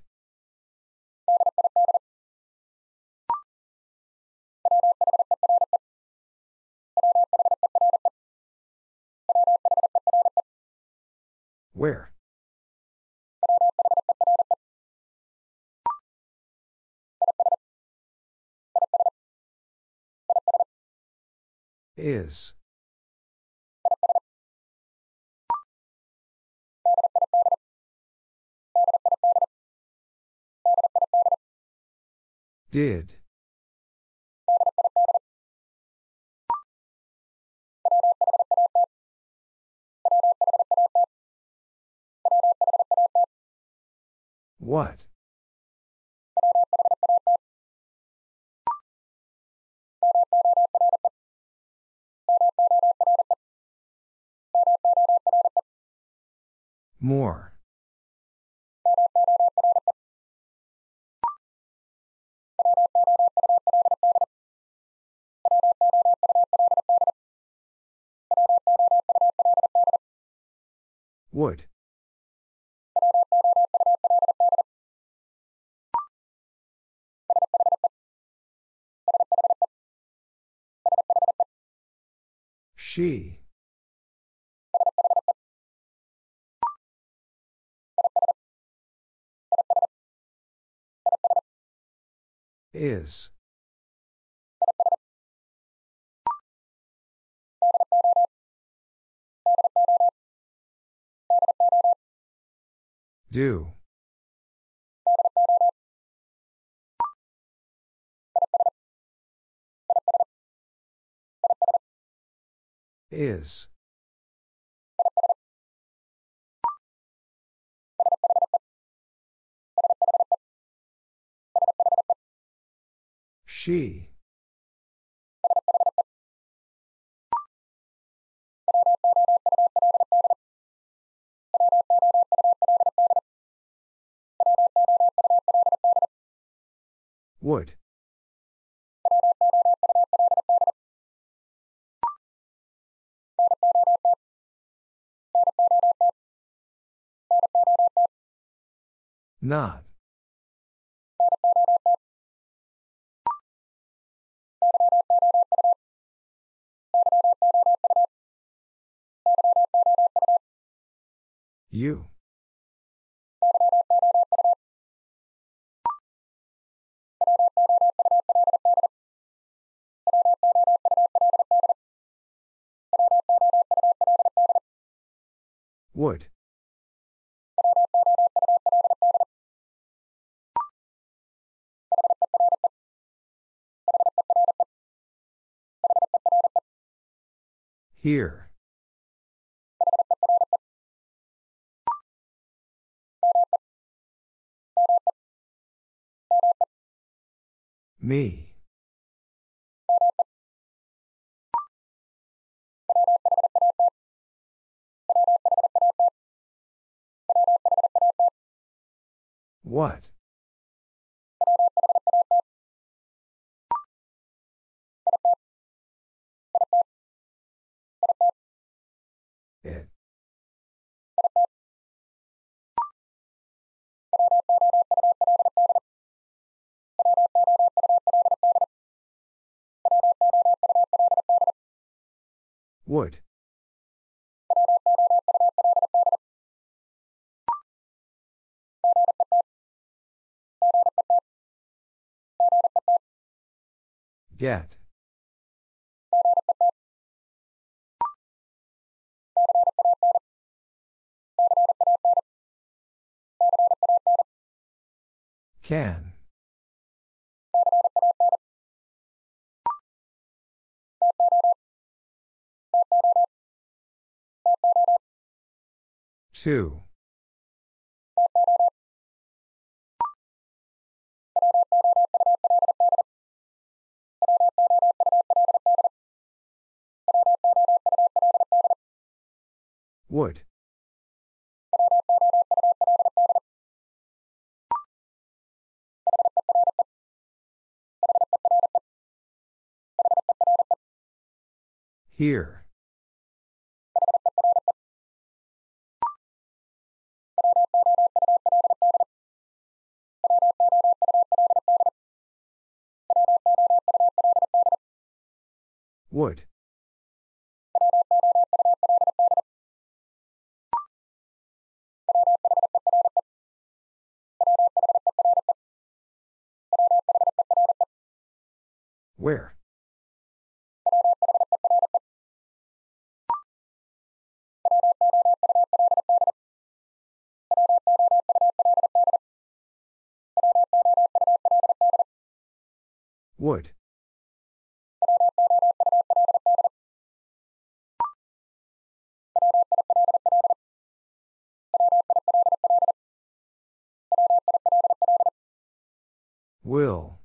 Where? Is. Did. What? More. Would. She. Is. Do. Is. She. Would. Not. You. Would. Here. Me. What? It. Would. Get. Can. Two. Would. Here. Would. Where? Would. Will.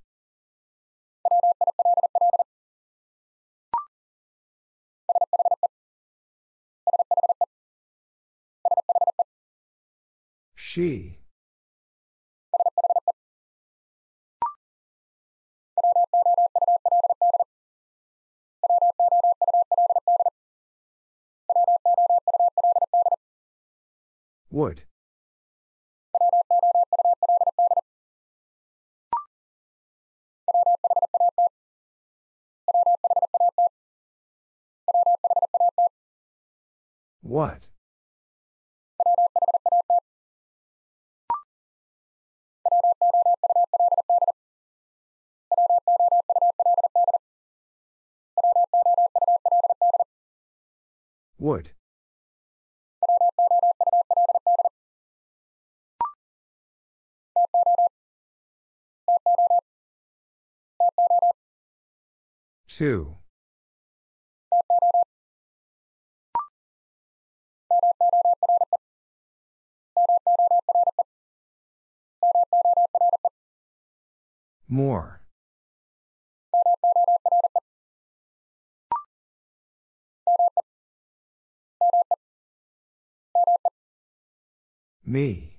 She. Would. What? Would. Two. More. Me.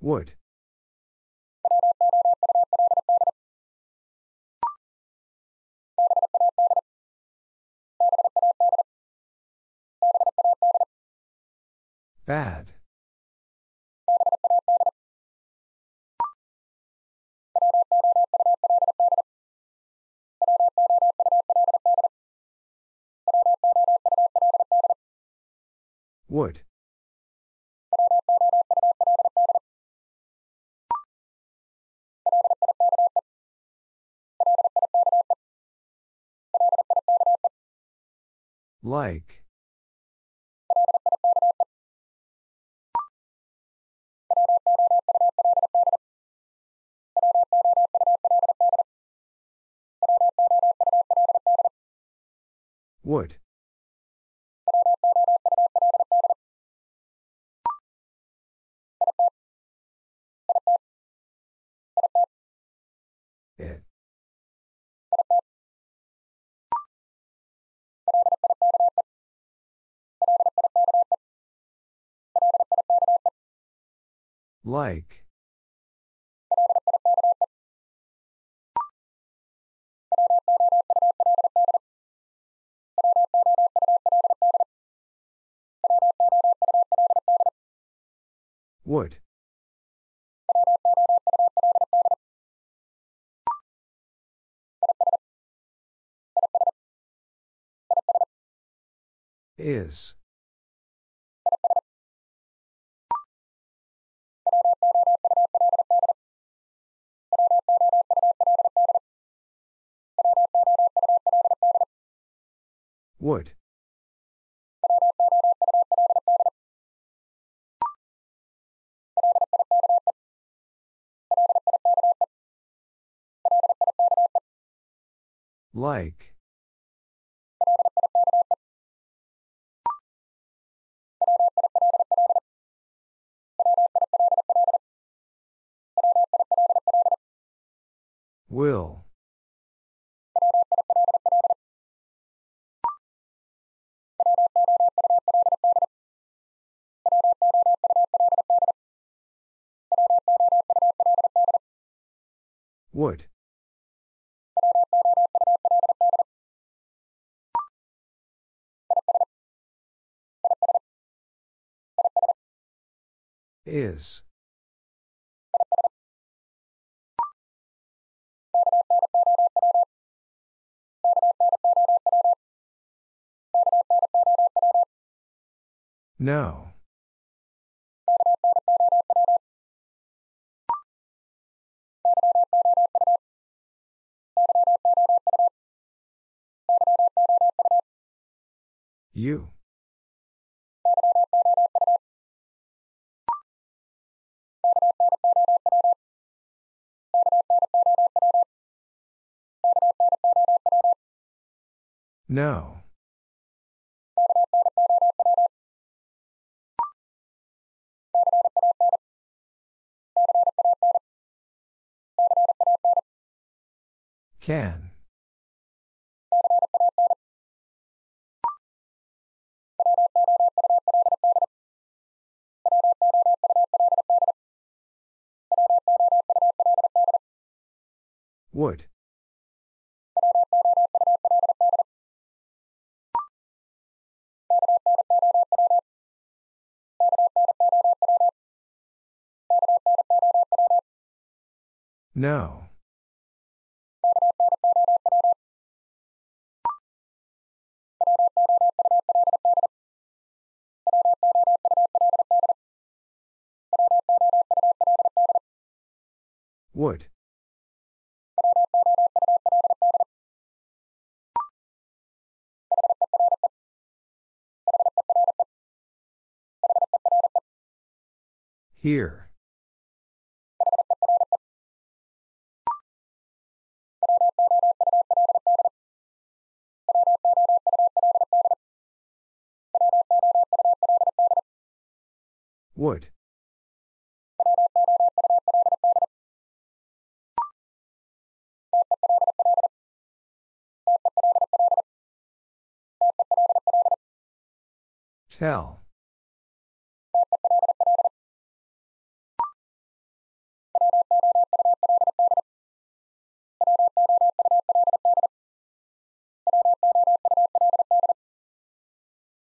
Would. Bad. Would. Like. Would. Like. Would. Is. Would. Like. Will. Would. Is. No. You. No. Can. Would. No. Would. Here. Would. Tell.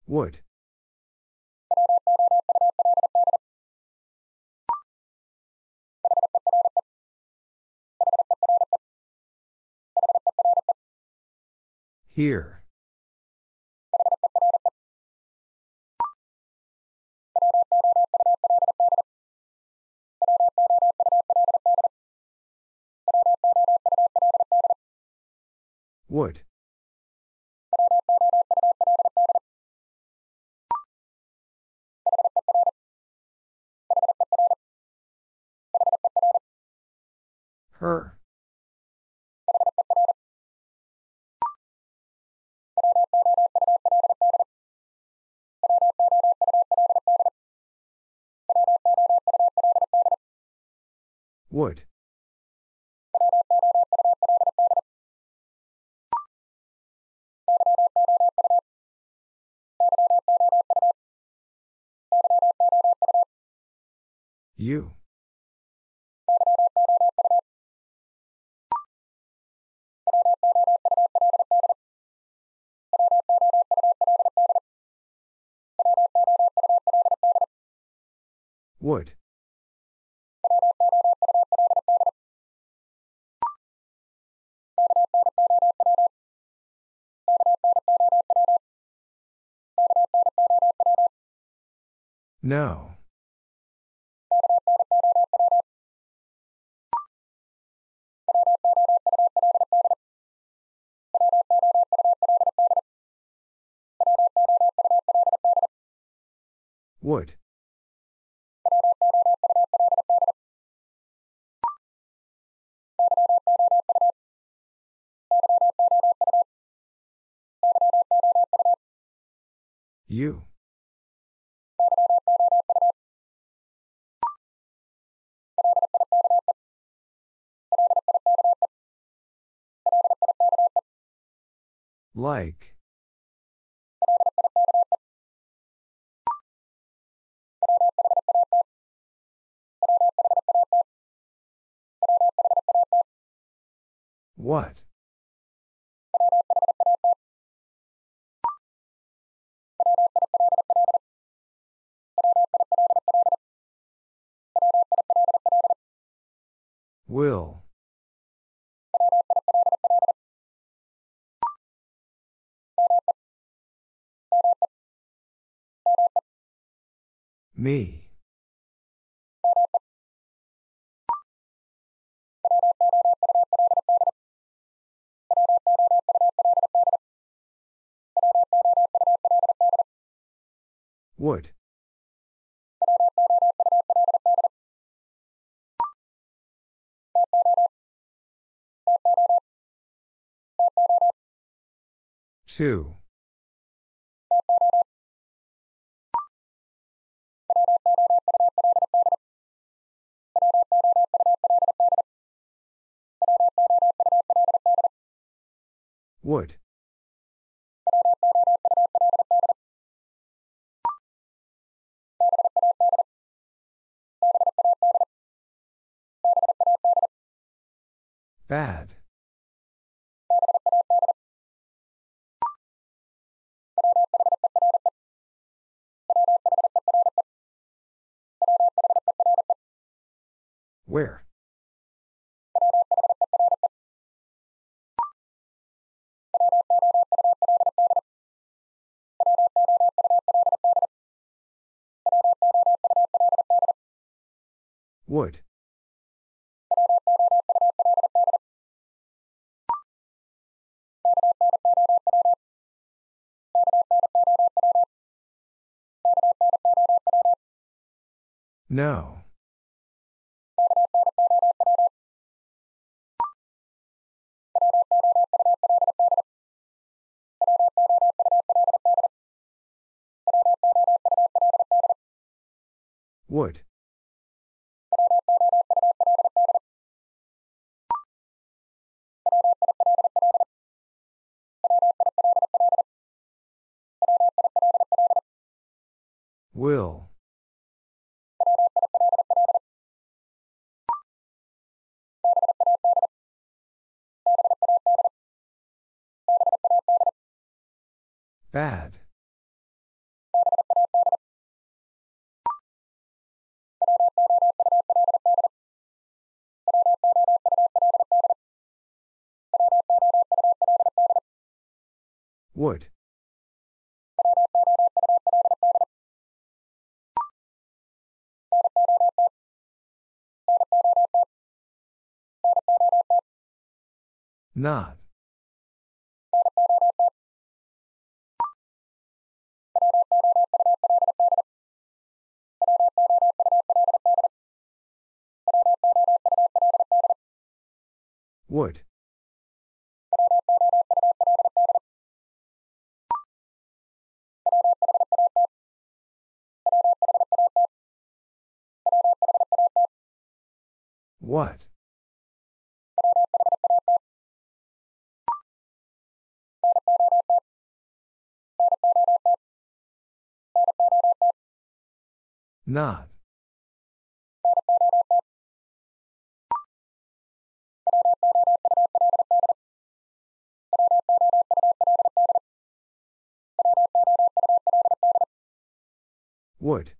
Would. Here. Would. Her. Would. You. Would. No. Would. You. Like. What? Will. Me. Would. Two. Would. Bad. Where? Would. No. Would. Will. Bad. Would. Not. Would. What? Not. Would.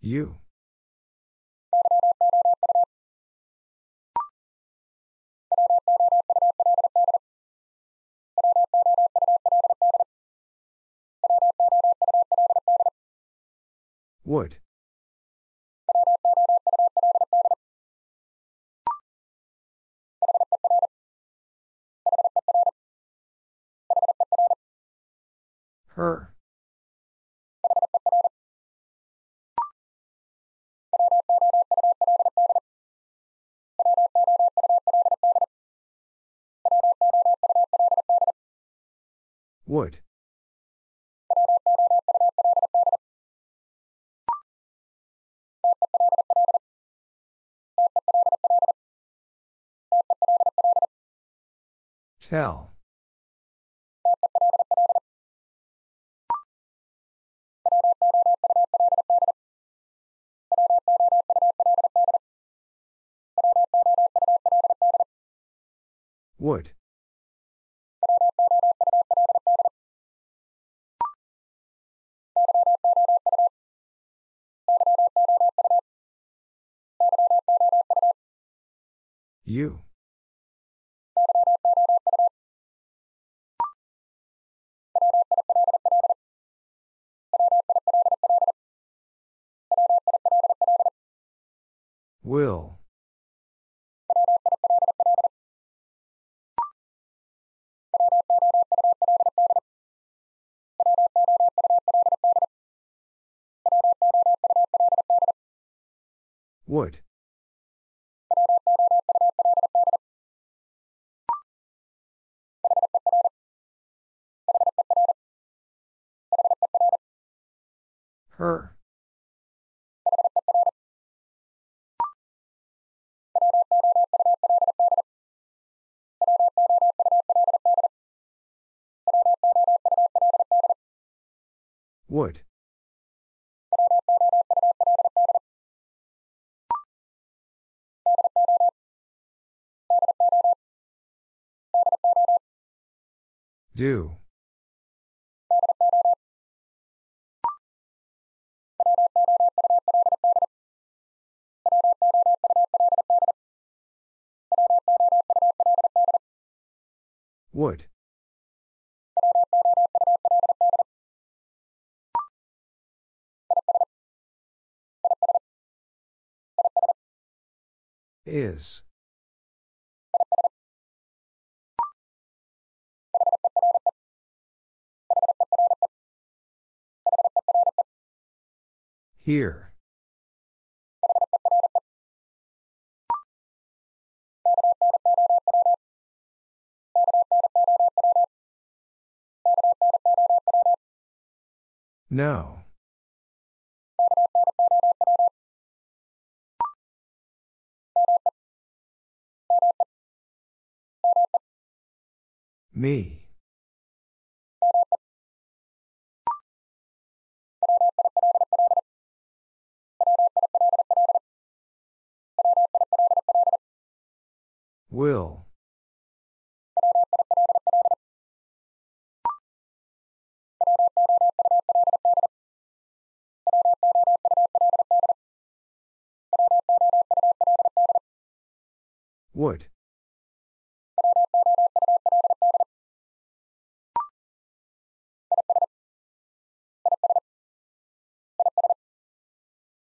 You. Would. Her. Would. Tell. Would. You. Will. Would. Her. Would. Do. Would. Is. Here. No. Me. Will. Would.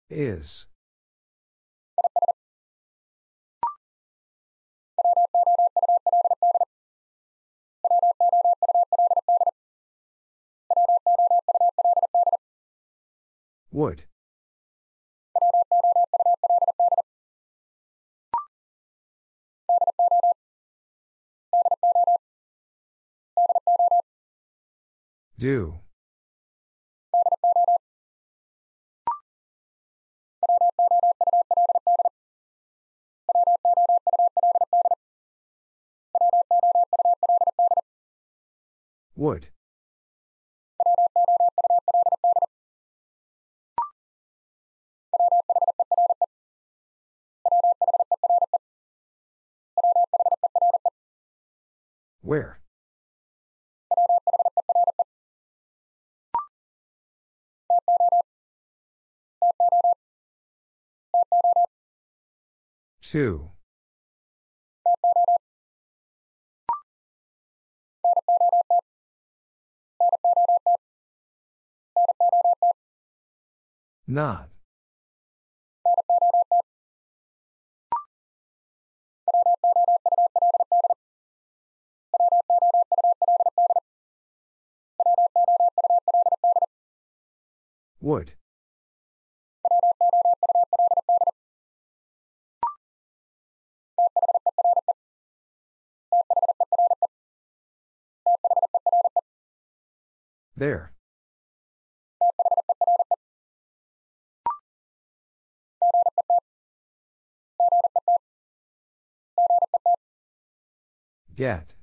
Is. Would. Do. Would. Where? Two. Not. Would. There. Get.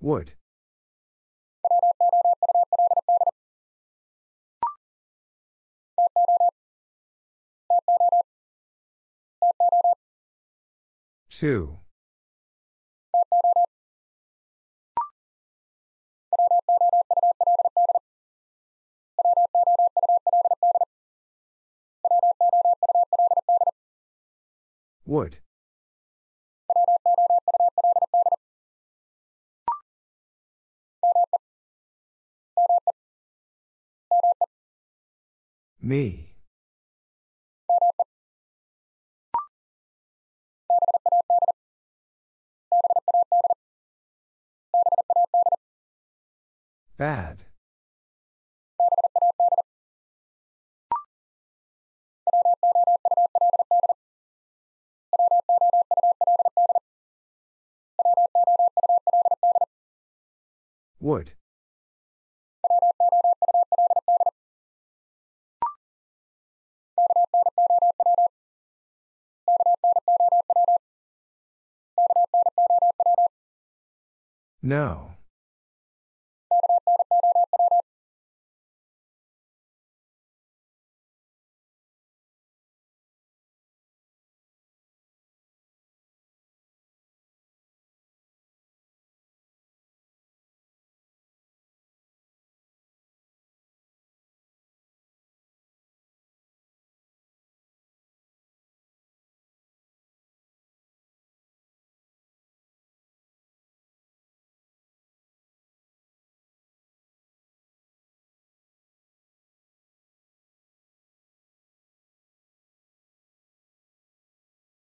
Would. Two. Would. Me. Bad. Would. No.